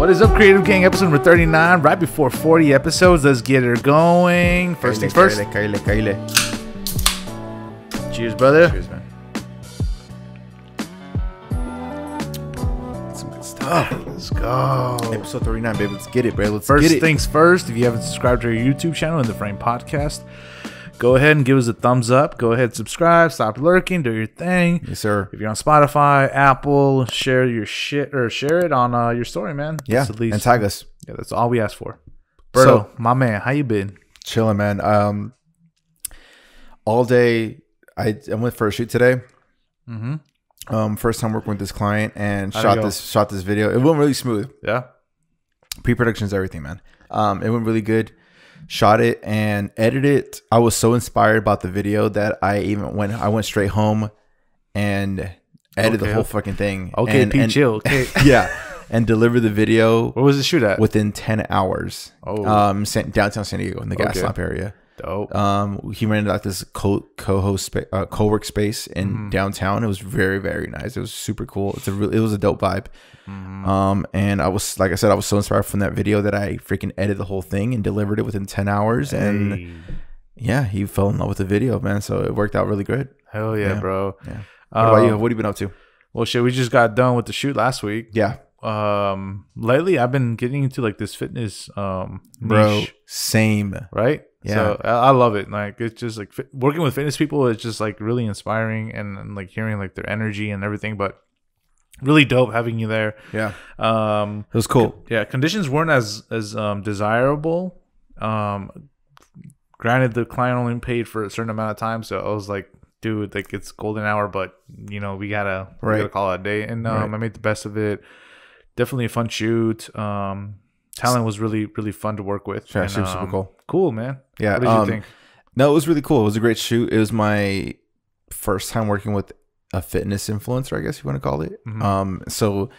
What is up, Creative Gang? Episode number 39, right before 40 episodes. Let's get her going. First things first. Kaile, kaile, Cheers, brother. Cheers, man. Some good stuff. Let's go. Episode 39, baby. Let's get it, bro. Let's First get it. First things first, if you haven't subscribed to our YouTube channel, In the Frame Podcast, go ahead and give us a thumbs up. Go ahead, subscribe, stop lurking, do your thing. Yes, sir. If you're on Spotify, Apple, share your shit or share it on uh, your story, man. Yeah, That's at least and tag us. yeah, that's all we ask for. Berto, So- my man, how you been? Chilling, man. Um, all day, I, I went for a shoot today. Mm-hmm. Um, first time working with this client and How'd shot this shot this video. It went really smooth. Yeah. pre-production is everything man um it went really good shot it and edited it i was so inspired about the video that i even went i went straight home and edited Okay. the whole fucking thing Okay, and, and- chill. Okay. yeah and delivered the video What was the shoot at? within 10 hours Oh. um downtown san diego in the gas Okay. lamp area Dope. um he rented out this co co-host spa- uh, co-work space in Mm-hmm. downtown it was very very nice it was super cool it's a really it was a dope vibe Mm-hmm. um and i was like i said i was so inspired from that video that i freaking edited the whole thing and delivered it within 10 hours and yeah he fell in love with the video man so it worked out really good Hell yeah, Yeah. bro. yeah what about you Um, what have you been up to Well, shit, we just got done with the shoot last week. yeah Um, lately I've been getting into like this fitness um bro niche, same right? Yeah. So I, love it. Like it's just like working with fitness people is just like really inspiring and, and like hearing like their energy and everything. But really dope having you there. yeah Um, it was cool yeah, conditions weren't as as um desirable. Um, granted, the client only paid for a certain amount of time, so I was like, dude, like it's golden hour, but you know we gotta we Right. gotta call it a day, and um, Right. I made the best of it. Definitely a fun shoot. Um, talent was really really fun to work with. Yeah, and, she was super um, cool. Cool, man. Yeah, What did um, you think? No, it was really cool. It was a great shoot. It was my first time working with a fitness influencer, I guess you want to call it. Mhm. Um, so,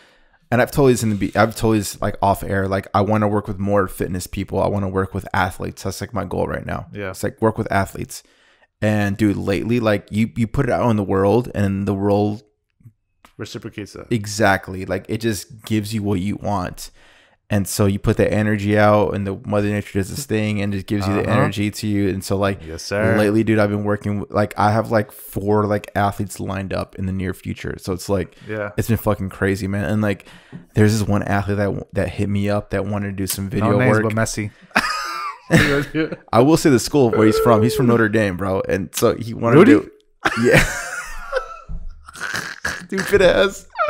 and I've told this in the be- I've told this like off air, like I want to work with more fitness people. I want to work with athletes. That's like my goal right now. Yeah. It's like work with athletes. And dude, lately, like you, you put it out in the world, and the world Reciprocates that. exactly like it just gives you what you want. And so you put that energy out, and the Mother Nature does this thing, and just gives you the Uh-huh. energy to you. And so, like, Yes, sir. lately dude i've been working with like i have like four like athletes lined up in the near future so it's like Yeah. it's been fucking crazy man and like there's this one athlete that that hit me up that wanted to do some video no names, work but Messi. i will say the school where he's from he's from notre dame bro and so he wanted Rudy? to do yeah stupid ass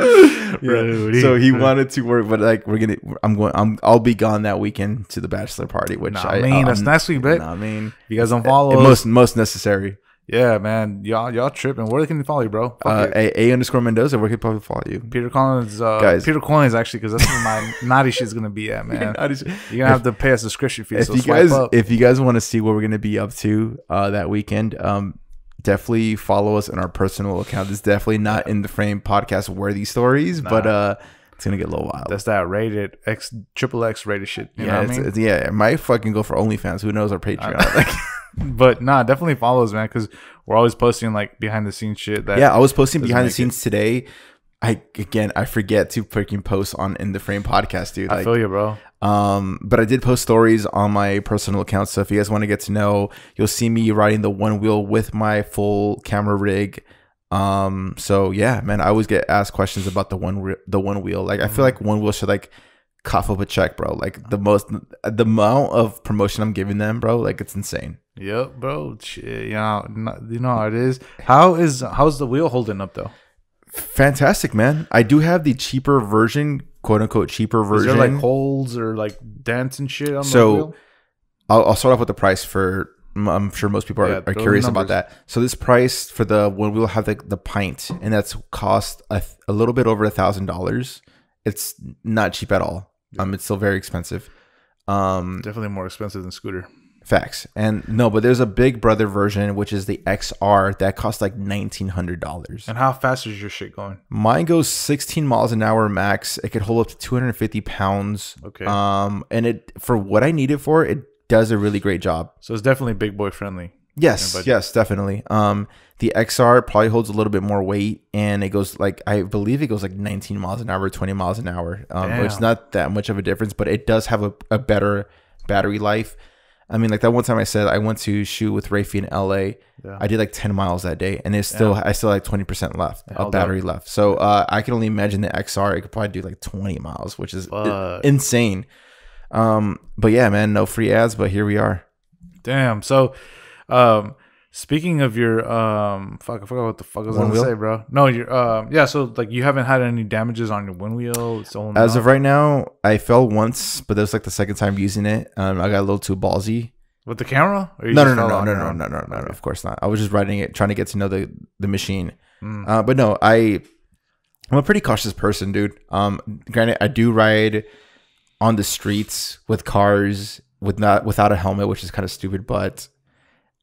So he wanted to work but like we're gonna i'm going i'm i'll be gone that weekend to the bachelor party which Nah, i mean, that's um, next week, babe. nah, I mean You guys don't follow us. most most necessary Yeah, man. Y'all y'all tripping. Where can they follow you, bro? Uh, a, a underscore mendoza where could probably follow you Peter Colins, uh, Guys. Peter Colins actually, because that's where my naughty shit's gonna be at, man. You're gonna have to pay a subscription fee. if so you guys up. if you guys want to see what we're gonna be up to uh that weekend um definitely follow us on our personal account it's definitely not in the frame podcast worthy stories but uh it's gonna get a little wild that's that rated X triple X rated shit. You yeah know what it's, I mean? it's- yeah it might fucking go for onlyfans who knows our patreon like but nah, definitely follow us, man, because we're always posting like behind the scenes shit. That yeah i was posting behind the make it. scenes today i again i forget to freaking post on in the frame podcast dude I feel you, bro. Um, but I did post stories on my personal account. So if you guys want to get to know, you'll see me riding the one wheel with my full camera rig. Um, so yeah, man, I always get asked questions about the one the one wheel. Like I feel like one wheel should like cough up a check, bro. Like the most the amount of promotion I'm giving them, bro. Like it's insane. Yep, bro. Shit, you know, you know how it is. How is how's the wheel holding up though? Fantastic, man. I do have the cheaper version, quote unquote cheaper version. Is there like holes or like dents and shit on the So? I'll, I'll start off with the price for. I'm sure most people are, Yeah, are curious about that. So this price for the one we'll have the, the pint, and that's cost a, a little bit over a thousand dollars. It's not cheap at all. Um, it's still very expensive. Um, Definitely more expensive than scooter. Facts. And no, but there's a big brother version, which is the XR that costs like nineteen hundred dollars. And how fast is your shit going? Mine goes 16 miles an hour max. It could hold up to 250 pounds. Okay. Um, and it for what I need it for, it does a really great job. So it's definitely big boy friendly. Yes, yes, definitely. Um, the XR probably holds a little bit more weight, and it goes like I believe it goes like 19 miles an hour, 20 miles an hour. Um, it's not that much of a difference, but it does have a, a better battery life. I mean, like that one time I said I went to shoot with Rafi in LA. Yeah. I did like 10 miles that day, and it's still I still had 20 percent left of battery left. So uh, I can only imagine the XR. It could probably do like 20 miles, which is Fuck. insane. Um, but yeah, man, no free ads, but here we are. Damn. So, um, speaking of your um, fuck, I forgot what the fuck I was One gonna wheel? say, bro. No, you're um, yeah. So like, you haven't had any damages on your one wheel. It's all As of right now, I fell once, but that was like the second time using it. Um, I got a little too ballsy. with the camera. Or you No, no, just no, no, no, no, no, no, no, no. Of course not. I was just riding it, trying to get to know the the machine. Mm. Uh, but no, I I'm a pretty cautious person, dude. Um, granted, I do ride on the streets with cars with not without a helmet, which is kind of stupid, but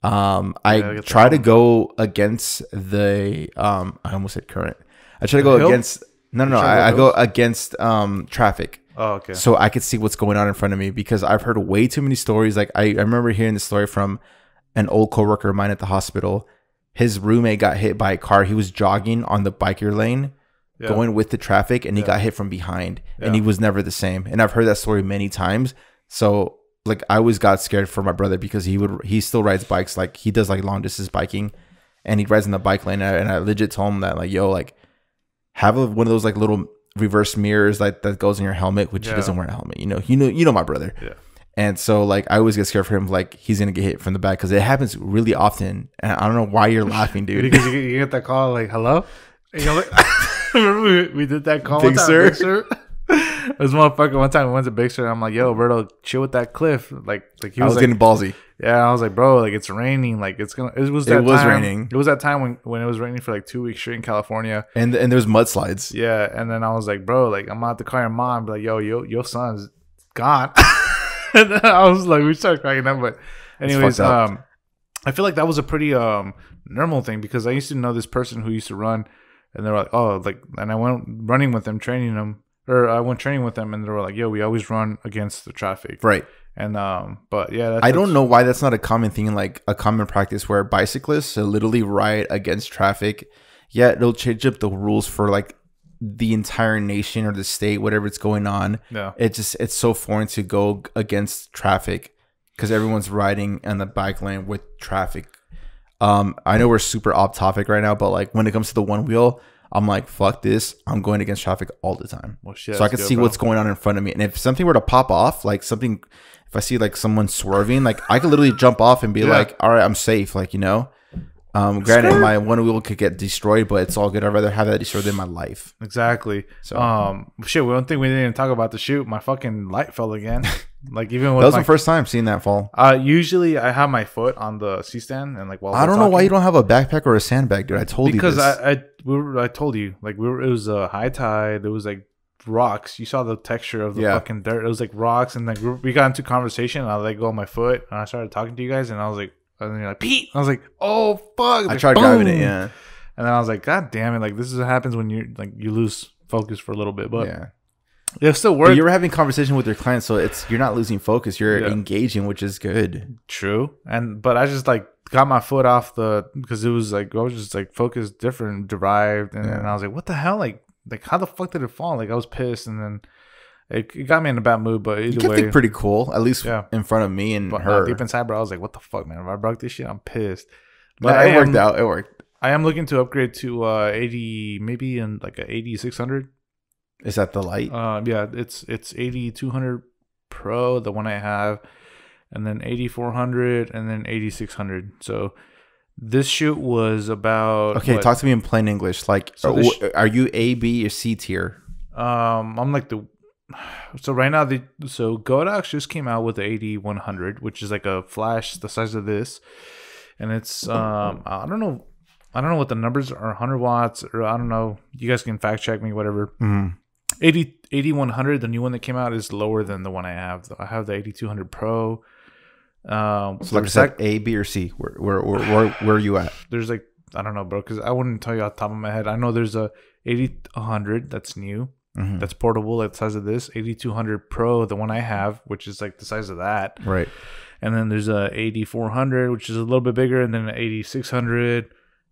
um, I the try to go against the um, I almost said current. I try to go against no, no, no. try to go I, I go against um traffic Oh, okay. so I could see what's going on in front of me because I've heard way too many stories. Like I, I remember hearing the story from an old coworker of mine at the hospital. His roommate got hit by a car. He was jogging on the biker lane, Yeah. going with the traffic, and he Yeah. got hit from behind, and he was never the same. And I've heard that story many times. So like I always got scared for my brother because he would he still rides bikes like he does like long distance biking, and he rides in the bike lane. And I, and I legit told him that like yo like have a, one of those like little reverse mirrors like that goes in your helmet, which Yeah. he doesn't wear a helmet. You know, you know, you know my brother. Yeah. And so like I always get scared for him, like he's gonna get hit from the back because it happens really often. And I don't know why you're laughing, dude. because you, get- you get that call like hello. And you're like, remember we, we did that call Big Sur? Big Sur? this motherfucker one time we went to Big Sur and I'm like, yo, Berto, chill with that cliff. Like, like he I was, was like, getting ballsy. yeah, I was like, bro, like it's raining. Like it's gonna. It was that It was time- raining. It was that time when when it was raining for like two weeks straight in California. And and there's mudslides. Yeah, and then I was like, bro, like I'm out to call your mom, be like, yo, yo, your son's gone. and then I was like, we started cracking up, but anyways, um, I feel like that was a pretty um normal thing because I used to know this person who used to run, and they were like, oh, like, and I went running with them, training them, or I went training with them, and they were like, yo, we always run against the traffic, Right. and um, but yeah, that's, I don't know why that's not a common thing, like a common practice where bicyclists literally ride against traffic. Yeah, it'll change up the rules for like the entire nation or the state, whatever it's going on. Yeah, It just it's so foreign to go against traffic because everyone's riding on the bike lane with traffic. Um, I know we're super off topic right now, but like when it comes to the one wheel, I'm like, fuck this. I'm going against traffic all the time. well, shit, so I can see bro. what's going on in front of me. And if something were to pop off, like something, if I see like someone swerving, like I could literally jump off and be Yeah. like, all right, I'm safe. Like, you know, um, granted, my one wheel could get destroyed, but it's all good. I'd rather have that destroyed than my life. Exactly. So- um, shit. One thing we didn't even talk about the shoot. My fucking light fell again. like even That with was my my first time seeing that fall. Uh, usually I have my foot on the C stand and like while I don't know why you don't have a backpack or a sandbag, dude. I told because you this. I I we were, I told you like we were it was a high tide. It was like rocks. You saw the texture of the Yeah. fucking dirt. It was like rocks, and like we- got into conversation. And I let go of my foot, and I started talking to you guys, and I was like, and then you're like Pete. I was like, oh fuck. I Like, tried grabbing it, yeah. And then I was like, God damn it! Like this is what happens when you like you lose focus for a little bit, but yeah. It still But you're having conversation with your client, so it's you're not losing focus. You're Yeah. engaging, which is good. True. And but I just like got my foot off the because it was like I was just like focused different, derived, and Yeah. I was like, what the hell? Like like how the fuck did it fall? Like I was pissed, and then it, it got me in a bad mood. But You either kept way, pretty cool, at least Yeah. in front of me and but her. uh, deep inside, bro, I was like, what the fuck, man? If I broke this shit, I'm pissed. But it worked out. It worked. I am looking to upgrade to uh AD, maybe in like a AD600. Is that the light? Um, yeah, it's it's AD200 Pro, the one I have, and then AD400, and then AD600. So this shoot was about okay, what, talk to me in plain English. Like, So are, are you A, B, or C tier? Um, I'm like the. So right now, the so Godox just came out with the AD100, which is like a flash the size of this, and it's um I don't know, I don't know what the numbers are, 100 watts or I don't know. You guys can fact check me, whatever. Mm. AD AD100, the new one that came out is lower than the one I have. I have the AD200 Pro. Um, So, like I said, A, B, or C? Where, where, where, where, where are you at? there's like I don't know, bro, because I wouldn't tell you off the top of my head. I know there's a AD100 that's new. Mhm. that's portable like the size of this AD200 pro the one i have which is like the size of that Right. and then there's a AD400, which is a little bit bigger, and then an AD600,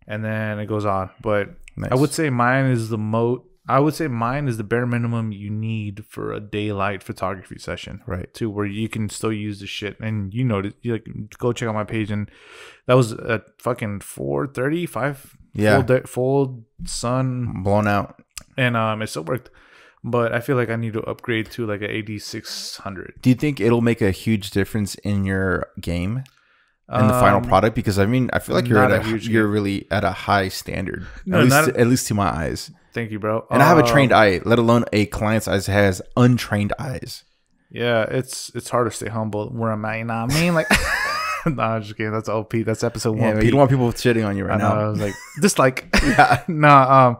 and then it goes on. But Nice. I would say mine is the mo. I would say mine is the bare minimum you need for a daylight photography session right. to where you can still use the shit. And you know, you like go check out my page, and that was at fucking four thirty five. Yeah. full, day, full sun, Blown out. and um, it still worked. But I feel like I need to upgrade to like an AD600. Do you think it'll make a huge difference in your game and the final product? Because I mean, I feel like you're Um, not at a a, huge you're really at a high standard. No, at least not a- at least to my eyes. Thank you, bro. And I have a Uh, trained eye, let alone a client's eyes has untrained eyes. Yeah, it's it's hard to stay humble where I'm at. You know what I mean? Like, no, I'm just kidding. That's OP. That's episode one. P. you don't want people shitting on you I right know. I was like, dislike. Yeah. nah, um,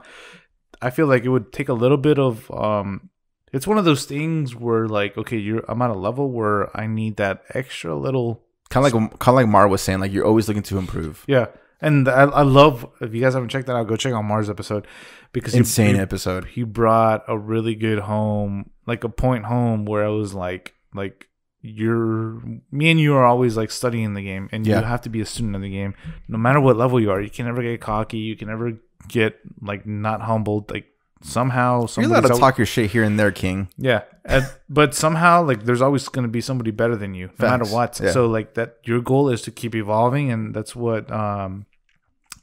I feel like it would take a little bit of um. It's one of those things where like, okay, you're I'm at a level where I need that extra little Kind of like kind of like Mar was saying, like you're always looking to improve. yeah. And I, I love if you guys haven't checked that out, go check out Mars episode because Insane he, episode. he brought a really good home, like a point home where I was like, like you're me and you are always like studying the game, and Yeah. you have to be a student of the game, no matter what level you are. You can never get cocky. You can never get like not humbled. Like somehow, You're allowed to al- talk your shit here and there, King. yeah, and, but somehow like there's always going to be somebody better than you, no matter what. Yeah. So like that, your goal is to keep evolving, and that's what um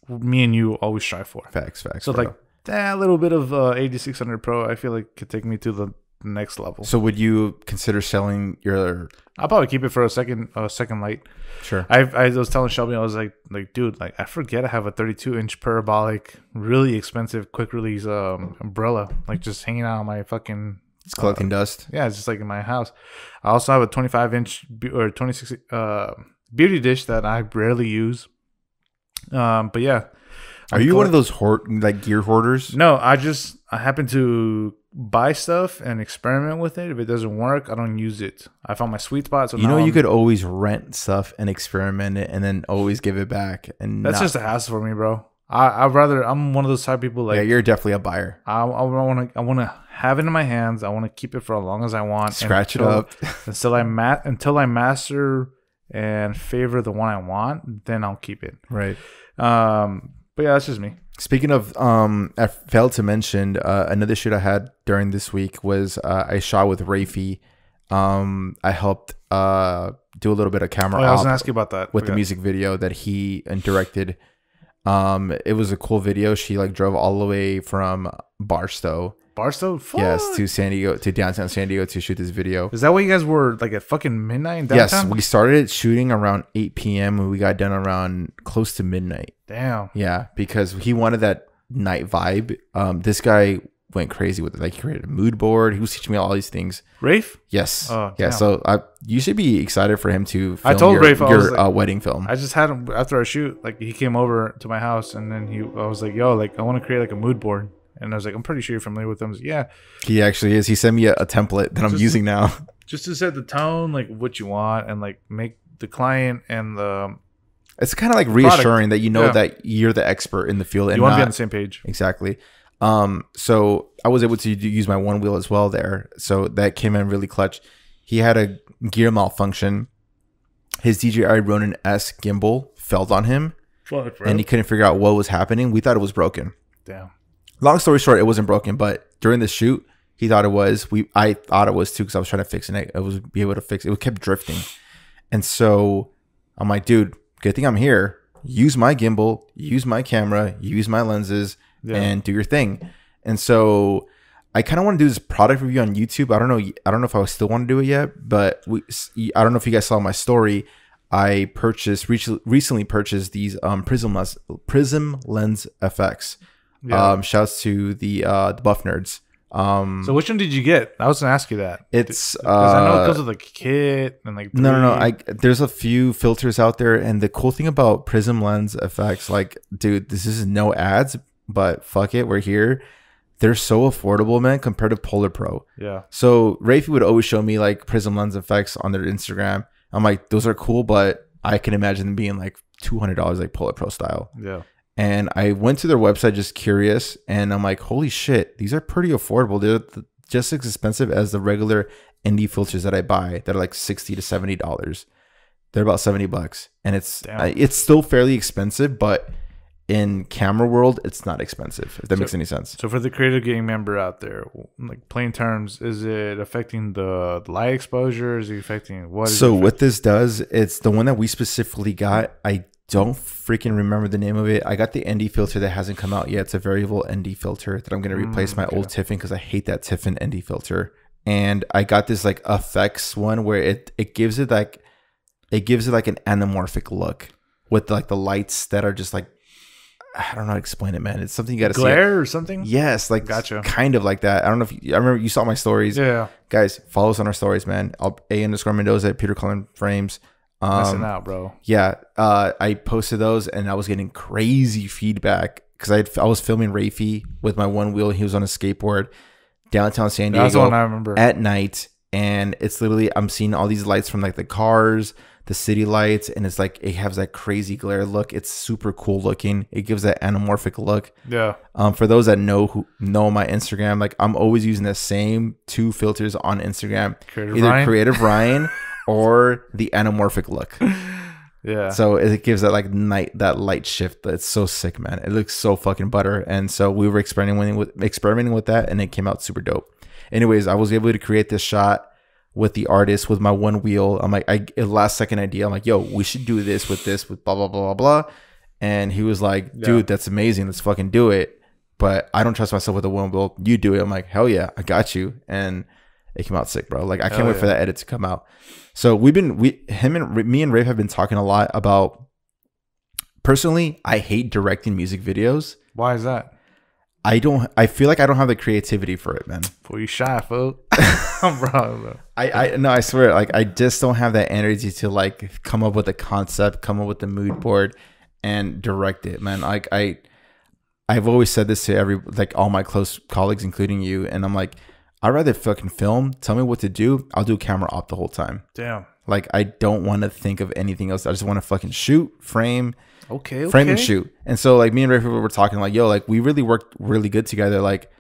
me and you always strive for. Facts, facts. So bro. like that little bit of uh, AD600 Pro, I feel like could take me to the next level. so would you consider selling your? I'll probably keep it for a second, uh, second light. Sure. I I was telling Shelby, I was like, like dude, like I forget I have a 32 inch parabolic, really expensive quick release um umbrella, like just hanging out on my fucking It's collecting dust. yeah, it's just like in my house. I also have a 25 inch or 26 uh beauty dish that I rarely use. Um, but yeah, Are you one of those hoard like gear hoarders? No, I just I happen to buy stuff and experiment with it. If it doesn't work, I don't use it. I found my sweet spot. So You know, you I'm- could always rent stuff and experiment it, and then always give it back. And That's not- just a hassle for me, bro. I I'd rather I'm one of those type of people like yeah. You're definitely a buyer. I I want to I want to have it in my hands. I want to keep it for as long as I want. Scratch it until- up. until I ma- until I master and favor the one I want. Then I'll keep it. right. Um, but yeah, that's just me. Speaking of, um, I failed to mention uh, another shoot I had during this week was uh, I shot with Rafi. Um, I helped uh do a little bit of camera Oh, I was gonna ask you about that with the music video that he directed. Um, it was a cool video. She like drove all the way from Barstow, Barstow. yes, to San Diego, to downtown San Diego to shoot this video. Is that why you guys were like at fucking midnight Yes, we started shooting around 8 p.m. and we got done around close to midnight. Damn. Yeah, because he wanted that night vibe. Um, this guy went crazy with it. Like he created a mood board. He was teaching me all these things. Rafe? Yes. Oh, yeah. damn. So I, you should be excited for him to. I told your, Rafe, your like- uh, wedding film. I just had him after our shoot. Like he came over to my house, and then he, I was like, "Yo, like I want to create like a mood board." And I was like, "I'm pretty sure you're familiar with them." Like, yeah, he actually is. He sent me a, a template that I'm Just- using now. just to set the tone, like what you want, and like make the client and the It's kind of like reassuring that you know Yeah. that you're the expert in the field and you want to be on the same page. exactly. Um, so I was able to use my one wheel as well there. So that came in really clutch. He had a gear malfunction. His DJI Ronin S gimbal fell on him, Fuck, and he couldn't figure out what was happening. We thought it was broken. Damn. Long story short, it wasn't broken, but during the shoot, he thought it was. We I thought it was too because I was trying to fix it. I was be able to fix it. It kept drifting, and so I'm like, dude, good thing I'm here. Use my gimbal, use my camera, use my lenses, Yeah. and do your thing. And so I kind of want to do this product review on YouTube. I don't know. I don't know if I still want to do it yet, but we. I don't know if you guys saw my story. I purchased rec- recently purchased these um, Prism lens Prism Lens FX. Yeah. Um, shouts to the uh, the Buff Nerds. Um, so which one did you get? I was gonna ask you that. it's uh, Because I know it comes with a kit and like no, no, no. I there's a few filters out there, and the cool thing about Prism Lens FX, like, dude, this is no ads, but fuck it, we're here. They're so affordable, man, compared to Polar Pro. yeah. So Rafi would always show me like Prism Lens FX on their Instagram. I'm like, those are cool, but I can imagine them being like two hundred dollars, like Polar Pro style. Yeah. And I went to their website just curious, and I'm like, holy shit, these are pretty affordable. They're th- just as expensive as the regular ND filters that I buy that are like sixty to seventy dollars. They're about seventy bucks, and it's Damn. it's still fairly expensive, but in camera world, it's not expensive. If that So- makes any sense. So for the creative game member out there, like plain terms, is it affecting the, light exposure? Is it affecting what? Is So it what this does, it's the one that we specifically got. I don't freaking remember the name of it. I got the ND filter that hasn't come out yet. It's a variable ND filter that I'm gonna replace Mm, my okay. old Tiffen because I hate that Tiffen ND filter. And I got this like effects one where it it gives it like it gives it like an anamorphic look with like the lights that are just like I don't know how to explain it, man. It's something you got to see. glare or something? Yes, like Gotcha. kind of like that. I don't know if you, I remember you saw my stories Yeah, guys follow us on our stories man i'll a underscore mendoza at peter colins frames missing um out, bro. yeah uh i posted those and i was getting crazy feedback because i i was filming rafi with my one wheel And he was on a skateboard downtown san Diego. That's the one I remember. at night and it's literally i'm seeing all these lights from like the cars the city lights and it's like it has that crazy glare look it's super cool looking it gives that anamorphic look yeah, um, for those that know who know my Instagram, like I'm always using the same two filters on Instagram, Creative either Ryan? Creative Ryan or the anamorphic look. yeah. So it gives that like night that light shift. That's so sick, man. It looks so fucking butter. And so we were experimenting with experimenting with that, and it came out super dope. Anyways, I was able to create this shot with the artist with my one wheel. I'm like, I a last second idea. I'm like, yo, we should do this with this with blah blah blah blah blah. And he was like, dude, Yeah. that's amazing. Let's fucking do it. But I don't trust myself with the one wheel. You do it. I'm like, hell yeah, I got you. And it came out sick, bro. Like I can't Hell wait for that edit to come out. So we've been we him and me and Rafe have been talking a lot about. Personally, I hate directing music videos. Why is that? I don't. I feel like I don't have the creativity for it, man. Boy, you shy, fool. bro, bro. I, I no, I swear, like I just don't have that energy to like come up with a concept, come up with the mood board, and direct it, man. Like I, I've always said this to every like all my close colleagues, including you, and I'm like, I'd rather fucking film. Tell me what to do. I'll do camera op the whole time. Damn. Like I don't want to think of anything else. I just want to fucking shoot, frame, Okay, okay. frame and shoot. And so like me and Rafe were talking like, yo, like we really worked really good together. Like,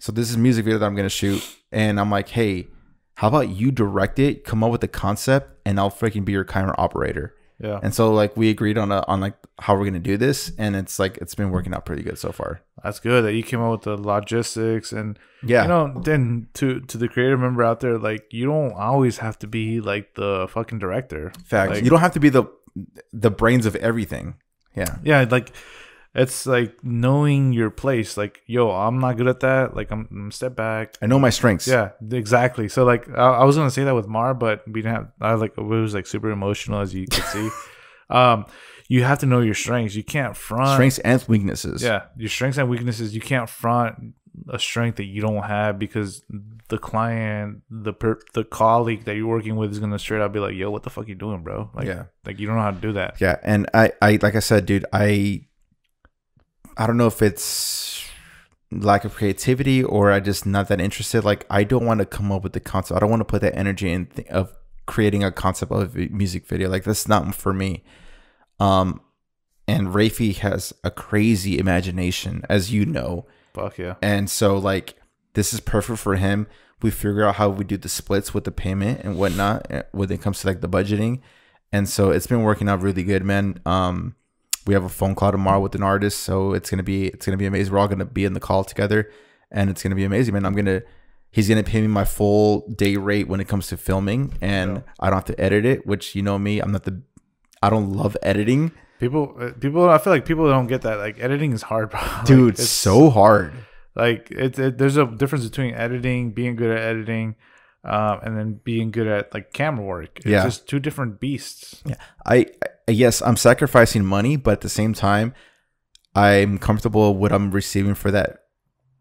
so this is a music video that I'm gonna shoot, and I'm like, hey, how about you direct it, come up with the concept, and I'll freaking be your camera operator. Yeah, And so like we agreed on a, on like how we're gonna do this, and it's like it's been working out pretty good so far. that's good that you came up with the logistics and Yeah, you know. Then to to the creative member out there, like you don't always have to be like the fucking director. facts. like- you don't have to be the the brains of everything. Yeah, Yeah, like it's like knowing your place. Like, yo, I'm not good at that. Like, I'm, I'm step back. I know my strengths. Yeah, exactly. So like, I, I was gonna say that with Mar, but we didn't have. I like it was like super emotional as you can see. um, you have to know your strengths. You can't front. strengths and weaknesses. Yeah, your strengths and weaknesses. You can't front a strength that you don't have because the client, the per, the colleague that you're working with is gonna straight up be like, "Yo, what the fuck you doing, bro? Like, Yeah. like you don't know how to do that." Yeah, and I, I like I said, dude, I, I don't know if it's lack of creativity or I just not that interested. Like I don't want to come up with the concept. I don't want to put that energy in th- of creating a concept of a music video. Like that's not for me. Um, and Rafi has a crazy imagination, as you know, Fuck yeah. and so like this is perfect for him. We figure out how we do the splits with the payment and whatnot eh, when it comes to like the budgeting. And so it's been working out really good, man. Um we have a phone call tomorrow with an artist, so it's gonna be it's gonna be amazing. We're all gonna be in the call together and it's gonna be amazing, man. I'm gonna he's gonna pay me my full day rate when it comes to filming and Yeah. I don't have to edit it, which you know me, I'm not the I don't love editing. People, uh, people. I feel like people don't get that. Like editing is hard, bro. Like, Dude, it's- so hard. like it, it. There's a difference between editing, being good at editing, um, and then being good at like camera work. It's Yeah. just two different beasts. Yeah, I I- yes, I'm sacrificing money, but at the same time, I'm comfortable with what I'm receiving for that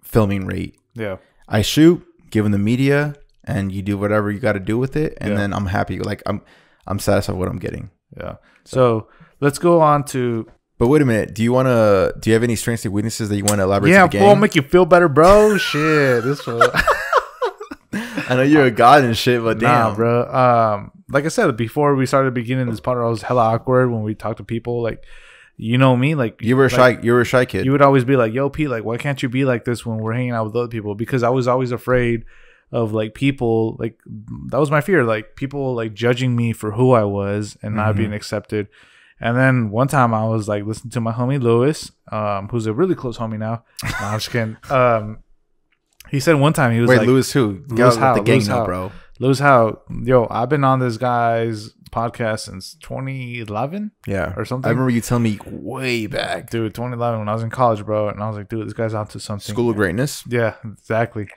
filming rate. Yeah, I shoot, give them the media, and you do whatever you got to do with it, and Yeah. then I'm happy. Like I'm I'm satisfied with what I'm getting. yeah. So let's go on to But wait a minute, do you want to? Do you have any strengths and weaknesses that you want to elaborate? yeah. to game? make you feel better, bro. Shit, this. I know you're a god and shit, but damn, bro. Um, like I said before we started beginning this part, I was hella awkward when we talked to people. Like, you know me, like you were a like, shy. You were a shy kid. you would always be like, "Yo, Pete, like, why can't you be like this when we're hanging out with other people?" Because I was always afraid of like people like that was my fear like people like judging me for who I was and not Mhm. being accepted. And then one time I was like listening to my homie Lewis, um, who's a really close homie now. no, I'm just kidding. Um, he said one time he was Wait, like, Lewis who? Lewis Howes, the gang Lewis know, bro. Lewis Howes, yo, I've been on this guy's podcast since 2011 Yeah. or something. I remember you telling me way back. dude, 2011 when I was in college, bro, and I was like, dude, this guy's out to something. School of Greatness. Yeah, exactly.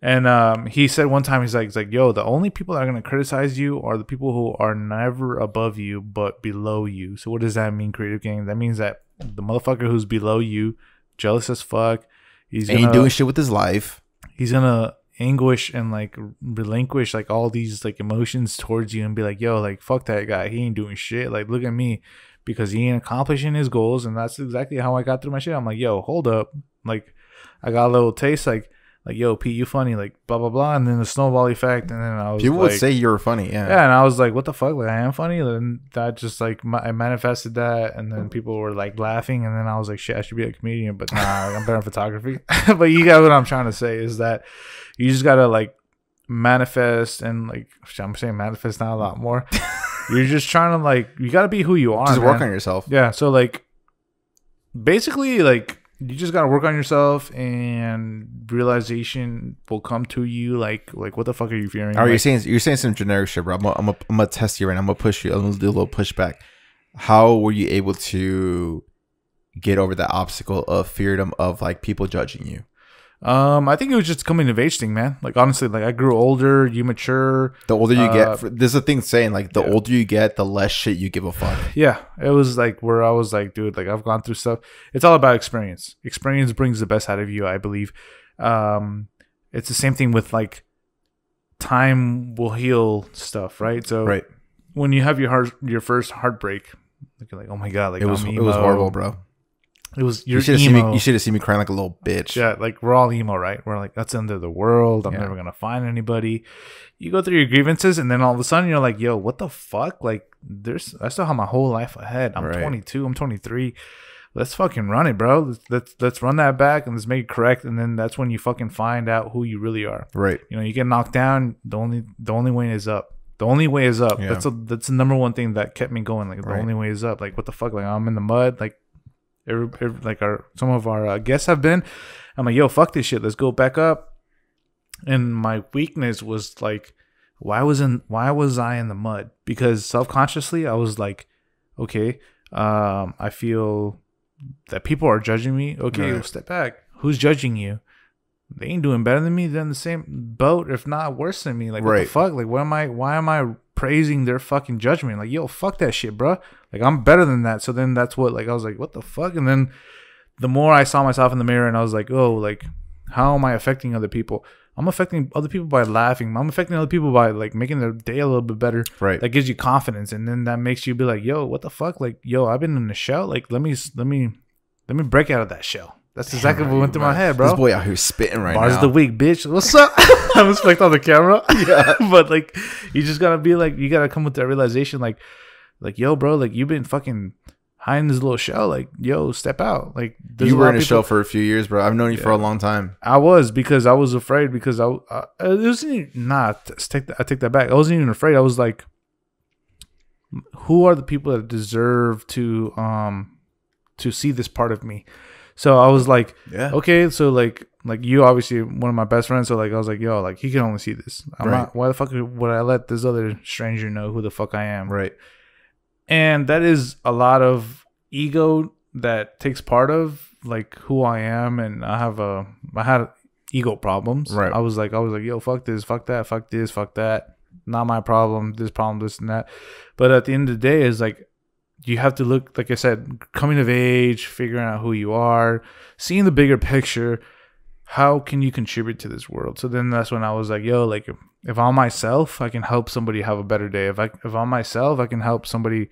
And um, he said one time, he's like, he's like, yo, the only people that are gonna criticize you are the people who are never above you but below you. So what does that mean, creative gang? That means that the motherfucker who's below you, jealous as fuck, he's Ain't gonna doing shit with his life. he's gonna anguish and like relinquish like all these like emotions towards you and be like, yo, like fuck that guy. He ain't doing shit. Like look at me. Because he ain't accomplishing his goals, and that's exactly how I got through my shit. I'm like, yo, hold up. Like I got a little taste like like, yo, Pete, you funny, like blah blah blah, and then the snowball effect, and then I was People like, would say you were funny. Yeah. yeah, and I was like, what the fuck, like I am funny, and that just like ma- I manifested that, and then people were like laughing, and then I was like, shit, I should be a comedian, but nah, I'm better in photography. but you got what I'm trying to say is that you just gotta like manifest and like I'm saying manifest now a lot more. You're just trying to like you gotta be who you are. Just work man. on yourself. Yeah, so like basically like you just gotta work on yourself and realization will come to you like like what the fuck are you fearing? You're Like, saying you're saying some generic shit, bro. I'm gonna, I'm gonna, I'm gonna test you right now. I'm gonna push you. I'm gonna do a little pushback. How were you able to get over that obstacle of feardom of like people judging you? Um I think it was just coming of age thing, man. Like honestly, like I grew older, you mature. The older you Uh, get, for- there's a thing saying like the yeah. older you get, the less shit you give a fuck. Yeah, it was like where I was like, dude, like I've gone through stuff. It's all about experience. Experience brings the best out of you, I believe. Um it's the same thing with like time will heal stuff, right? So Right. when you have your heart your first heartbreak, like you're like, oh my god, like It was it was horrible, bro. It was You you're should emo. me. You should have seen me crying like a little bitch. yeah, like we're all emo, right? We're like, that's the end of the world. I'm Yeah. never gonna find anybody. You go through your grievances, and then all of a sudden you're like, yo, what the fuck? Like, there's I still have my whole life ahead. I'm Right. 22. I'm 23. Let's fucking run it, bro. Let's, let's let's run that back and let's make it correct. And then that's when you fucking find out who you really are. Right. You know, you get knocked down. The only the only way is up. The only way is up. Yeah. That's a that's the number one thing that kept me going. Like the Right. only way is up. Like what the fuck? Like I'm in the mud. Like every, every- like our some of our uh, guests have been. I'm like, yo, fuck this shit. Let's go back up. And my weakness was like, why was in why was I in the mud? Because self consciously, I was like, okay, um, I feel that people are judging me. Okay, Right. step back. Who's judging you? They ain't doing better than me. They're in the same boat, if not worse than me. Like, what the fuck? Like, what am I? Why am I praising their fucking judgment? Like, yo, fuck that shit, bro. Like, I'm better than that. So then that's what, like, I was like, what the fuck? And then the more I saw myself in the mirror, and I was like, oh, like, how am I affecting other people? I'm affecting other people by laughing. I'm affecting other people by like making their day a little bit better Right. that gives you confidence and then that makes you be like yo what the fuck like yo i've been in the shell like let me let me let me break out of that shell that's exactly what went through my head bro This boy out here spitting right bars now. of the week bitch what's up I'm respect on the camera Yeah. but like you just gotta be like you gotta come with that realization like like yo bro like you've been fucking hiding this little shell like yo step out like there's you were in a people- show for a few years, bro. I've known you for a long time. I was because I was afraid because I uh, it wasn't even- nah take that, I take that back. I wasn't even afraid. I was like, who are the people that deserve to um to see this part of me? So I was like, Yeah. okay, so like like you obviously one of my best friends. So like I was like, yo, like he can only see this. I'm Right. not. Why the fuck would I let this other stranger know who the fuck I am? Right. and that is a lot of ego that takes part of like who I am and I have a I had ego problems. Right. I was like I was like yo fuck this fuck that fuck this fuck that not my problem this problem this and that. But at the end of the day is like you have to look like I said coming of age, figuring out who you are, seeing the bigger picture. How can you contribute to this world? So then that's when I was like, yo, like if, I'm myself, I can help somebody have a better day. If I if I'm myself, I can help somebody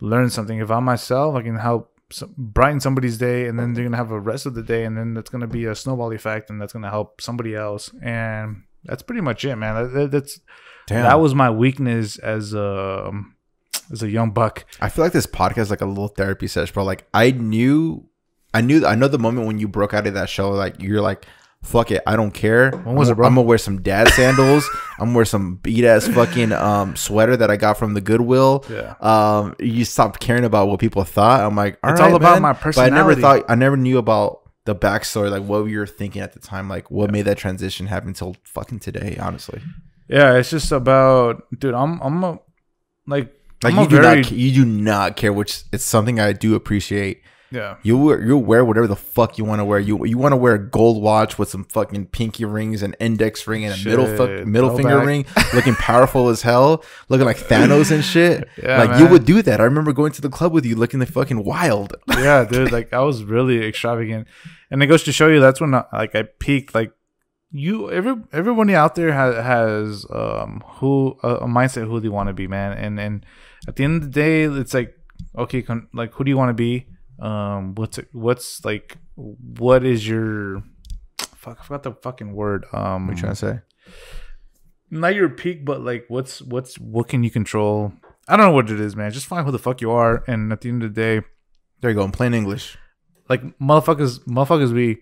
learn something. If I'm myself, I can help some, brighten somebody's day, and then they're gonna have a rest of the day, and then that's gonna be a snowball effect, and that's gonna help somebody else. And that's pretty much it, man. That, that- that's Damn. that was my weakness as a um, as a young buck. I feel like this podcast is like a little therapy session, bro. Like I knew, I knew, I know the moment when you broke out of that show, like you're like, fuck it, I don't care. When was I'm, it, bro? I'm gonna wear some dad sandals. I'm gonna wear some beat ass fucking um sweater that I got from the Goodwill. Yeah. Um, you stopped caring about what people thought. I'm like, all It's right, all about man. my But I never thought, I never knew about the backstory, like what you were thinking at the time, like what made that transition happen until fucking today. Honestly, Yeah, it's just about, dude. I'm, I'm a, like, like I'm you do very, not, you do not care, which it's something I do appreciate. yeah, You wear, you wear whatever the fuck you want to wear. You you want to wear a gold watch with some fucking pinky rings, an index ring, and a middle fuck, middle finger throwback. ring, looking powerful as hell, looking like Thanos and shit. Yeah, like you would do that. I remember going to the club with you, looking the fucking wild. yeah, dude. Like, I was really extravagant, and it goes to show you that's when, I, like, I peaked. Like, you, every everybody out there has has um who a, a mindset who they want to be, man. And and at the end of the day, it's like, okay, con- like, who do you want to be? Um, what's what's like, what is your fuck? I forgot the fucking word. Um, What you trying to say? not your peak, but like what's what's what can you control? I don't know what it is, man. Just find who the fuck you are, and at the end of the day, There you go. In plain English. like motherfuckers, motherfuckers be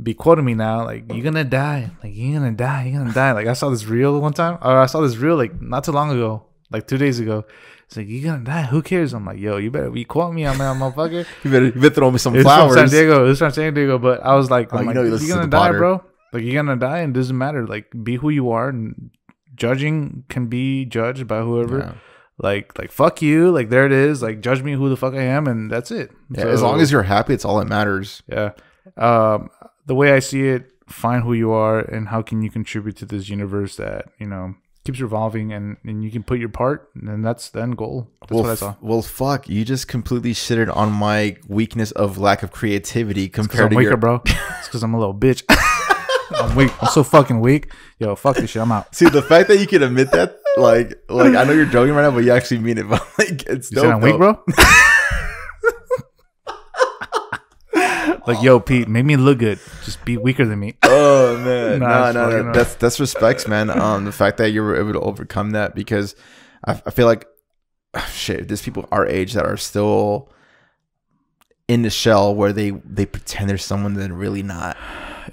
be quoting me now, like you're gonna die, like you're gonna die, you're gonna die. Like I saw this reel one time, or I saw this reel like not too long ago, like two days ago. It's like you're gonna die. Who cares? I'm like, yo, you better be quoting me on that motherfucker. You better, you better throw me some It's flowers. from San Diego. It's from San Diego. But I was like, Oh, I'm you like, know you you're gonna die, Potter. bro. Like you're gonna die, and it doesn't matter. Like be who you are, and judging can be judged by whoever. Yeah. Like like fuck you. Like there it is. Like judge me who the fuck I am, and that's it. Yeah, as long as you're happy, it's all that matters. yeah. Um, the way I see it, find who you are, and how can you contribute to this universe that you know keeps revolving, and and you can put your part, and that's the end goal. That's well, what I saw. well, fuck. You just completely shitted on my weakness of lack of creativity compared I'm to weaker, your. bro. It's because I'm a little bitch. I'm weak. I'm so fucking weak. Yo, fuck this shit. I'm out. See, the fact that you can admit that, like, like I know you're joking right now, but you actually mean it. But like, it's You dope. said I'm weak, bro. Like, yo, Pete, make me look good. Just be weaker than me. Oh man, Nah, no, no, no. That's that's respects, man. Um, the fact that you were able to overcome that because I, I feel like shit. There's people our age that are still in the shell where they they pretend they're someone they're really not.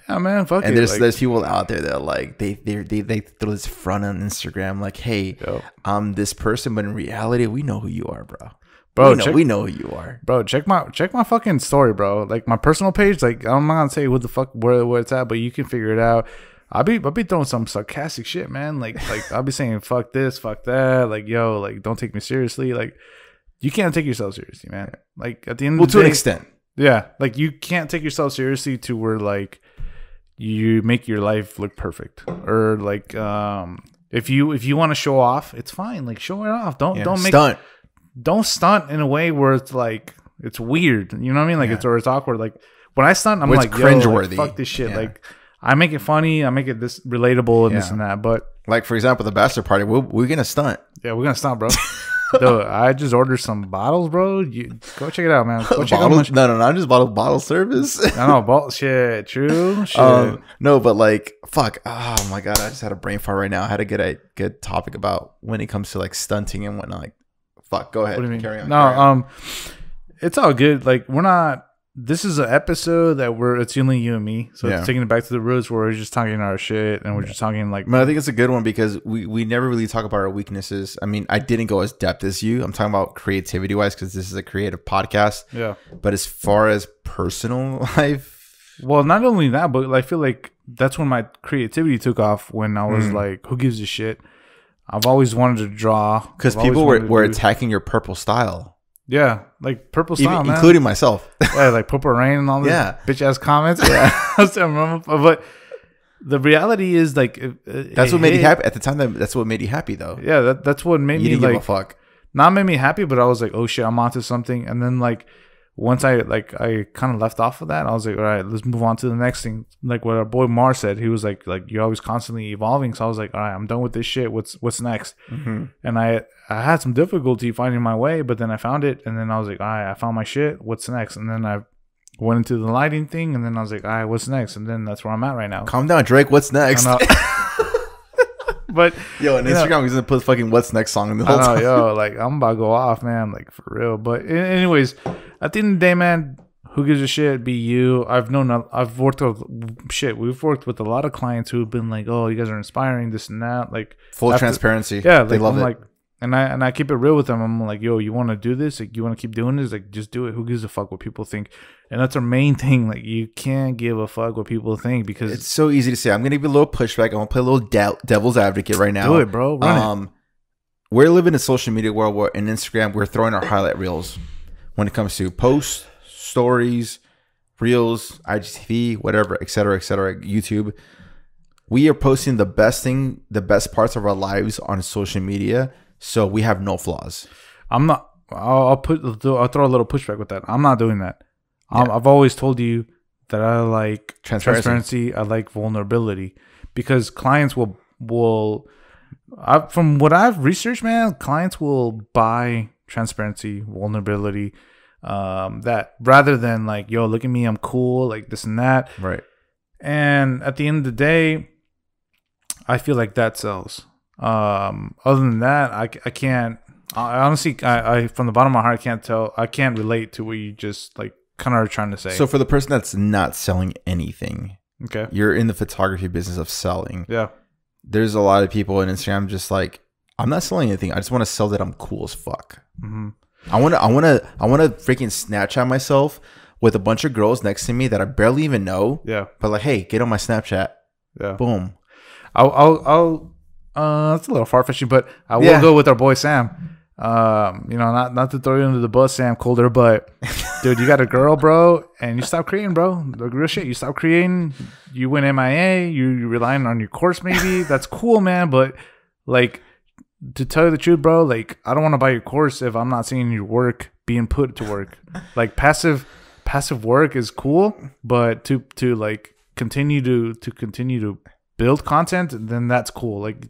Yeah, man, fuck And it. there's like, there's people out there that like they they they they throw this front on Instagram like, hey, yo, I'm this person, but in reality, we know who you are, bro. Bro, we know, check, we know who you are. bro, check my check my fucking story, bro. Like my personal page. Like I'm not gonna say what the fuck where where it's at, but you can figure it out. I'll be I'll be throwing some sarcastic shit, man. Like like I'll be saying fuck this, fuck that. Like yo, like don't take me seriously. Like you can't take yourself seriously, man. Like at the end Well, of to the an extent. Yeah, like you can't take yourself seriously to where like you make your life look perfect or like um if you if you want to show off, it's fine. Like show it off. Don't Yeah, don't make stunt. Don't stunt in a way where it's like it's weird. You know what I mean? Like Yeah. it's or it's awkward. Like when I stunt, I'm it's like yo, like, fuck this shit. Yeah. Like I make it funny. I make it this relatable and this and that. But Like for example, the bachelor party, we're, we're gonna stunt. yeah, we're gonna stunt, bro. Dude, I just ordered some bottles, bro. You go check it out, man. Go check out Bottles, my. no, no, not just bottle bottle service. I know, bullshit. True. Shit. um, no, but like, fuck. Oh my god, I just had a brain fart right now. I had a good, a good topic about when it comes to like stunting and whatnot. Like, fuck. Go ahead. What do you mean? Carry on. no, carry on. um, it's all good. Like we're not. This is an episode that we're. It's only you and me. So Yeah. it's taking it back to the roots where we're just talking our shit and we're just talking like. But I think it's a good one because we, we never really talk about our weaknesses. I mean, I didn't go as depth as you. I'm talking about creativity wise because this is a creative podcast. Yeah. But as far as personal life, Well, not only that, but I feel like that's when my creativity took off. When I was Mm. like, "Who gives a shit?" I've always wanted to draw because people were, were do- attacking your purple style, yeah, like purple even, style, man. including myself. yeah, like purple rain and all this Yeah. bitch ass comments. Yeah, I still remember. But the reality is, like, it- it- That's what made you happy at the time. That, that's what made you happy, though. Yeah, that, that's what made You me didn't like give a fuck. not made me happy, but I was like, oh shit, I'm onto something. And then like once I like I kind of left off of that, I was like, all right, let's move on to the next thing. Like what our boy Mar said, he was like, like you're always constantly evolving. So I was like, all right, I'm done with this shit. What's what's next? Mhm. And I I had some difficulty finding my way, but then I found it, and then I was like, all right, I found my shit. What's next? And then I went into the lighting thing, and then I was like, all right, what's next? And then that's where I'm at right now. Calm down, Drake. What's next? But Yo, on You know- Instagram, he's gonna put fucking "What's next" song in the whole know, time. yo, like I'm about to go off, man, like for real. But anyways, at the end of the day, man, who gives a shit? Be you. I've known. I've worked with shit. We've worked with a lot of clients who've been like, "Oh, you guys are inspiring, this and that." Like, Full After- transparency. yeah, they love I'm it. like, and I and I keep it real with them. I'm like, "Yo, you want to do this? Like, you want to keep doing this? Like, just do it. Who gives a fuck what people think?" And that's our main thing. Like, you can't give a fuck what people think because it's so easy to say. I'm gonna give you a little pushback. I'm gonna play a little de- devil's advocate right now. do it, bro. Run it. Um, we're living in a social media world where in Instagram we're throwing our highlight reels when it comes to posts, stories, reels, IGTV, whatever, etc., cetera, etc. Cetera, YouTube. We are posting the best thing, the best parts of our lives on social media, so we have no flaws. I'm not. I'll, I'll put. I'll throw a little pushback with that. I'm not doing that. Um, I've always told you that I like Transparency. transparency. I like vulnerability because clients will will. I, from what I've researched, man, clients will buy transparency, vulnerability. Um, that rather than like, yo, look at me, I'm cool, like this and that. Right. And at the end of the day, I feel like that sells. Um, other than that, I, I can't. I honestly, I, I from the bottom of my heart, I can't tell. I can't relate to what you just like kind of are trying to say. So for the person that's not selling anything, okay, you're in the photography business of selling. yeah, There's a lot of people on Instagram just like, I'm not selling anything. I just want to sell that I'm cool as fuck. hmm I want to, I want to, I want to freaking Snapchat myself with a bunch of girls next to me that I barely even know. yeah, But like, hey, get on my Snapchat. yeah. Boom. I'll, I'll, I'll uh, it's a little far fetching, but I will Yeah. go with our boy Sam. Um, you know, not not to throw you under the bus, Sam Kolder, but dude, you got a girl, bro, and you stop creating, bro. The real shit, you stop creating. You went MIA. You you relying on your course, maybe. That's cool, man. But like, to tell you the truth, bro, like I don't want to buy your course if I'm not seeing your work being put to work. like passive passive work is cool, but to to like continue to to continue to build content, then that's cool. Like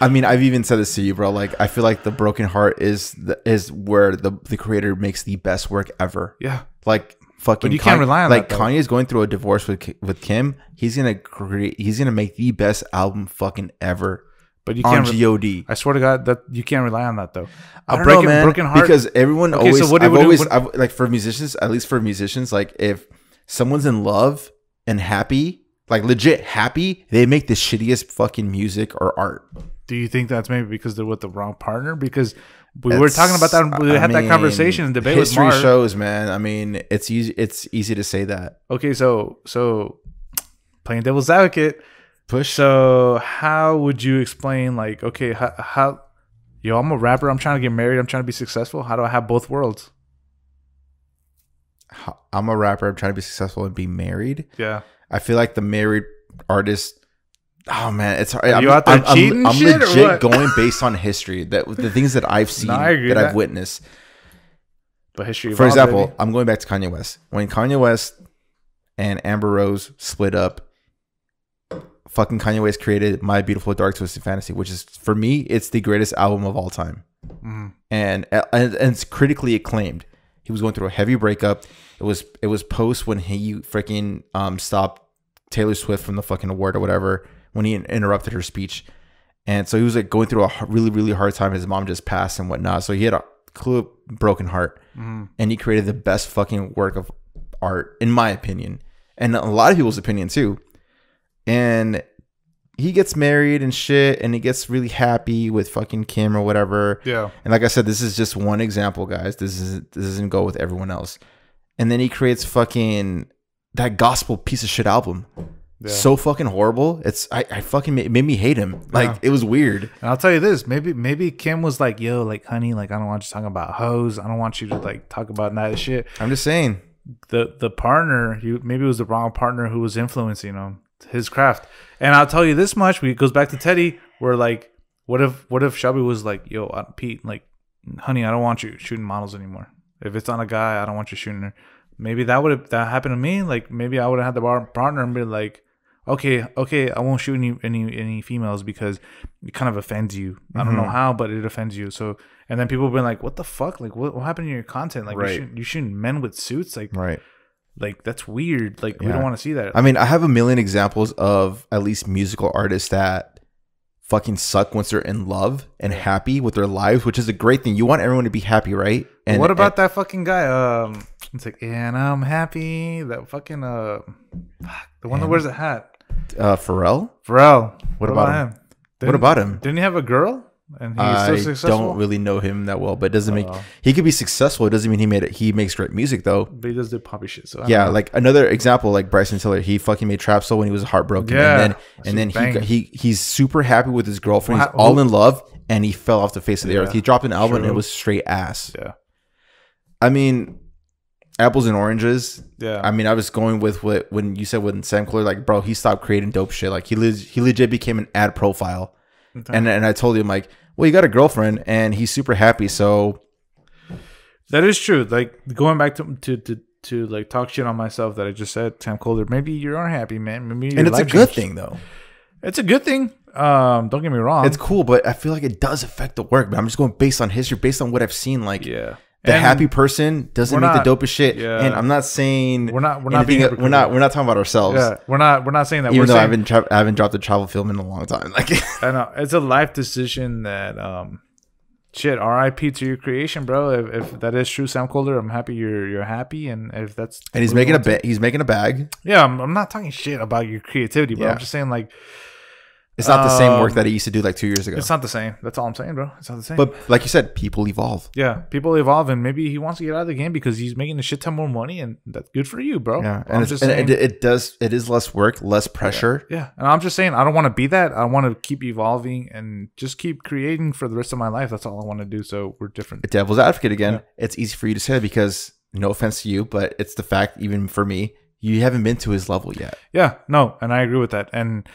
I mean, I've even said this to you, bro. Like, I feel like the broken heart is the, is where the the creator makes the best work ever. yeah, Like fucking. But you can't rely on like that. Kanye's going through a divorce with with Kim. He's gonna create. He's gonna make the best album fucking ever but you can't. God. I swear to God that you can't rely on that though. A know, man, broken heart because everyone Okay, so always. what I've what do- always what- I've, like for musicians, at least for musicians, like if someone's in love and happy, like legit happy, they make the shittiest fucking music or art. Do you think that's maybe because they're with the wrong partner? Because we were talking about that. We I had that mean, conversation and debate with History Mark. shows, man. I mean, it's easy. It's easy to say that. Okay, so so playing devil's advocate. Push. So how would you explain like okay how, how yo I'm a rapper I'm trying to get married I'm trying to be successful how do I have both worlds? I'm a rapper. I'm trying to be successful and be married. Yeah. I feel like the married artist. Oh man, it's hard. I'm, you out there I'm, I'm- I'm shit or legit going based on history that the things that I've seen agree that with I've witnessed. But history. For example, baby. I'm going back to Kanye West. When Kanye West and Amber Rose split up, fucking Kanye West created My Beautiful Dark Twisted Fantasy, which is for me, it's the greatest album of all time, Mhm. and and, and it's critically acclaimed. He was going through a heavy breakup. It was it was post when he freaking um stopped Taylor Swift from the fucking award or whatever when he interrupted her speech. And so he was like going through a really, really hard time. His mom just passed and whatnot. So he had a clear broken heart Mhm. and he created the best fucking work of art, in my opinion, and a lot of people's opinion too. And he gets married and shit, and he gets really happy with fucking Kim or whatever. Yeah. And like I said, this is just one example, guys. This is this doesn't go with everyone else. And then he creates fucking that gospel piece of shit album. Yeah. So fucking horrible. It's I, I fucking made, made me hate him. Like Yeah. it was weird. And I'll tell you this, maybe maybe Kim was like, "Yo, like, honey, like, I don't want you talking about hoes. I don't want you to like talk about that shit." I'm just saying. The the partner, you maybe it was the wrong partner who was influencing him his craft. And I'll tell you this much: we it goes back to Teddy, where like, what if what if Shelby was like, "Yo, uh, Pete, like, honey, I don't want you shooting models anymore. If it's on a guy, I don't want you shooting her." Maybe that would have that happened to me. Like, maybe I would have had the bar- partner and be like. Okay, okay, I won't shoot any any any females because it kind of offends you. I don't know Mhm. how, but it offends you. So, and then people have been like, "What the fuck? Like, what, what happened to your content? Like, Right. you shooting, you shooting men with suits? Like, Right. like that's weird. Like, we don't want to see that." I mean, I have a million examples of at least musical artists that fucking suck once they're in love and happy with their lives, which is a great thing. You want everyone to be happy, right? And what about that fucking guy? Um, It's like, and I'm happy. That fucking uh, fuck, the one that wears a hat, Uh, Pharrell. Pharrell. What about him? him? What about him? Didn't he have a girl? And he's I so successful. don't really know him that well, but it doesn't make he could be successful. It doesn't mean he made it. He makes great music though. But he does the poppy shit. So Yeah, know. like another example, like Bryson Tiller, he fucking made trap soul when he was heartbroken, Yeah, and then and then he, he he's super happy with his girlfriend. He's all in love, and he fell off the face of the Yeah, earth. He dropped an album, and it was straight ass. yeah, I mean, apples and oranges. yeah. I mean, I was going with what when you said when Sam Kolder, like, bro, he stopped creating dope shit. Like he leg- he legit became an ad profile, Okay. and and I told him like, well, you got a girlfriend, and he's super happy. So That is true. Like going back to to to, to like talk shit on myself that I just said, Sam Kolder. Maybe you are happy, man. Maybe and it's a good changed. thing though. It's a good thing. Um, don't get me wrong. It's cool, but I feel like it does affect the work. But I'm just going based on history, based on what I've seen. Like yeah. The And happy person doesn't make not- the dopest shit. yeah. And I'm not saying We're not. We're not being. we're not we're not talking about ourselves. Yeah, we're not. We're not saying that. Even we're though I haven't tra- I haven't dropped a travel film in a long time. Like I know it's a life decision that um, shit. R.I.P. to your creation, bro. If, if that is true, Sam Kolder, I'm happy you're you're happy, and if that's and he's making a ba- he's making a bag. Yeah, I'm, I'm not talking shit about your creativity, bro. Yeah. I'm just saying like It's not the same work Um, that he used to do like two years ago. it's not the same. That's all I'm saying, bro. It's not the same. But like you said, people evolve. yeah, people evolve, and maybe he wants to get out of the game because he's making a shit ton more money, and that's good for you, bro. Yeah, and, it's, just and saying. it, it does it is less work, less pressure. Yeah, and I'm just saying I don't want to be that. I want to keep evolving and just keep creating for the rest of my life. That's all I want to do. So we're different. Devil's advocate again. It's easy for you to say because no offense to you, but it's the fact. Even for me, you haven't been to his level yet. Yeah, no, and I agree with that. And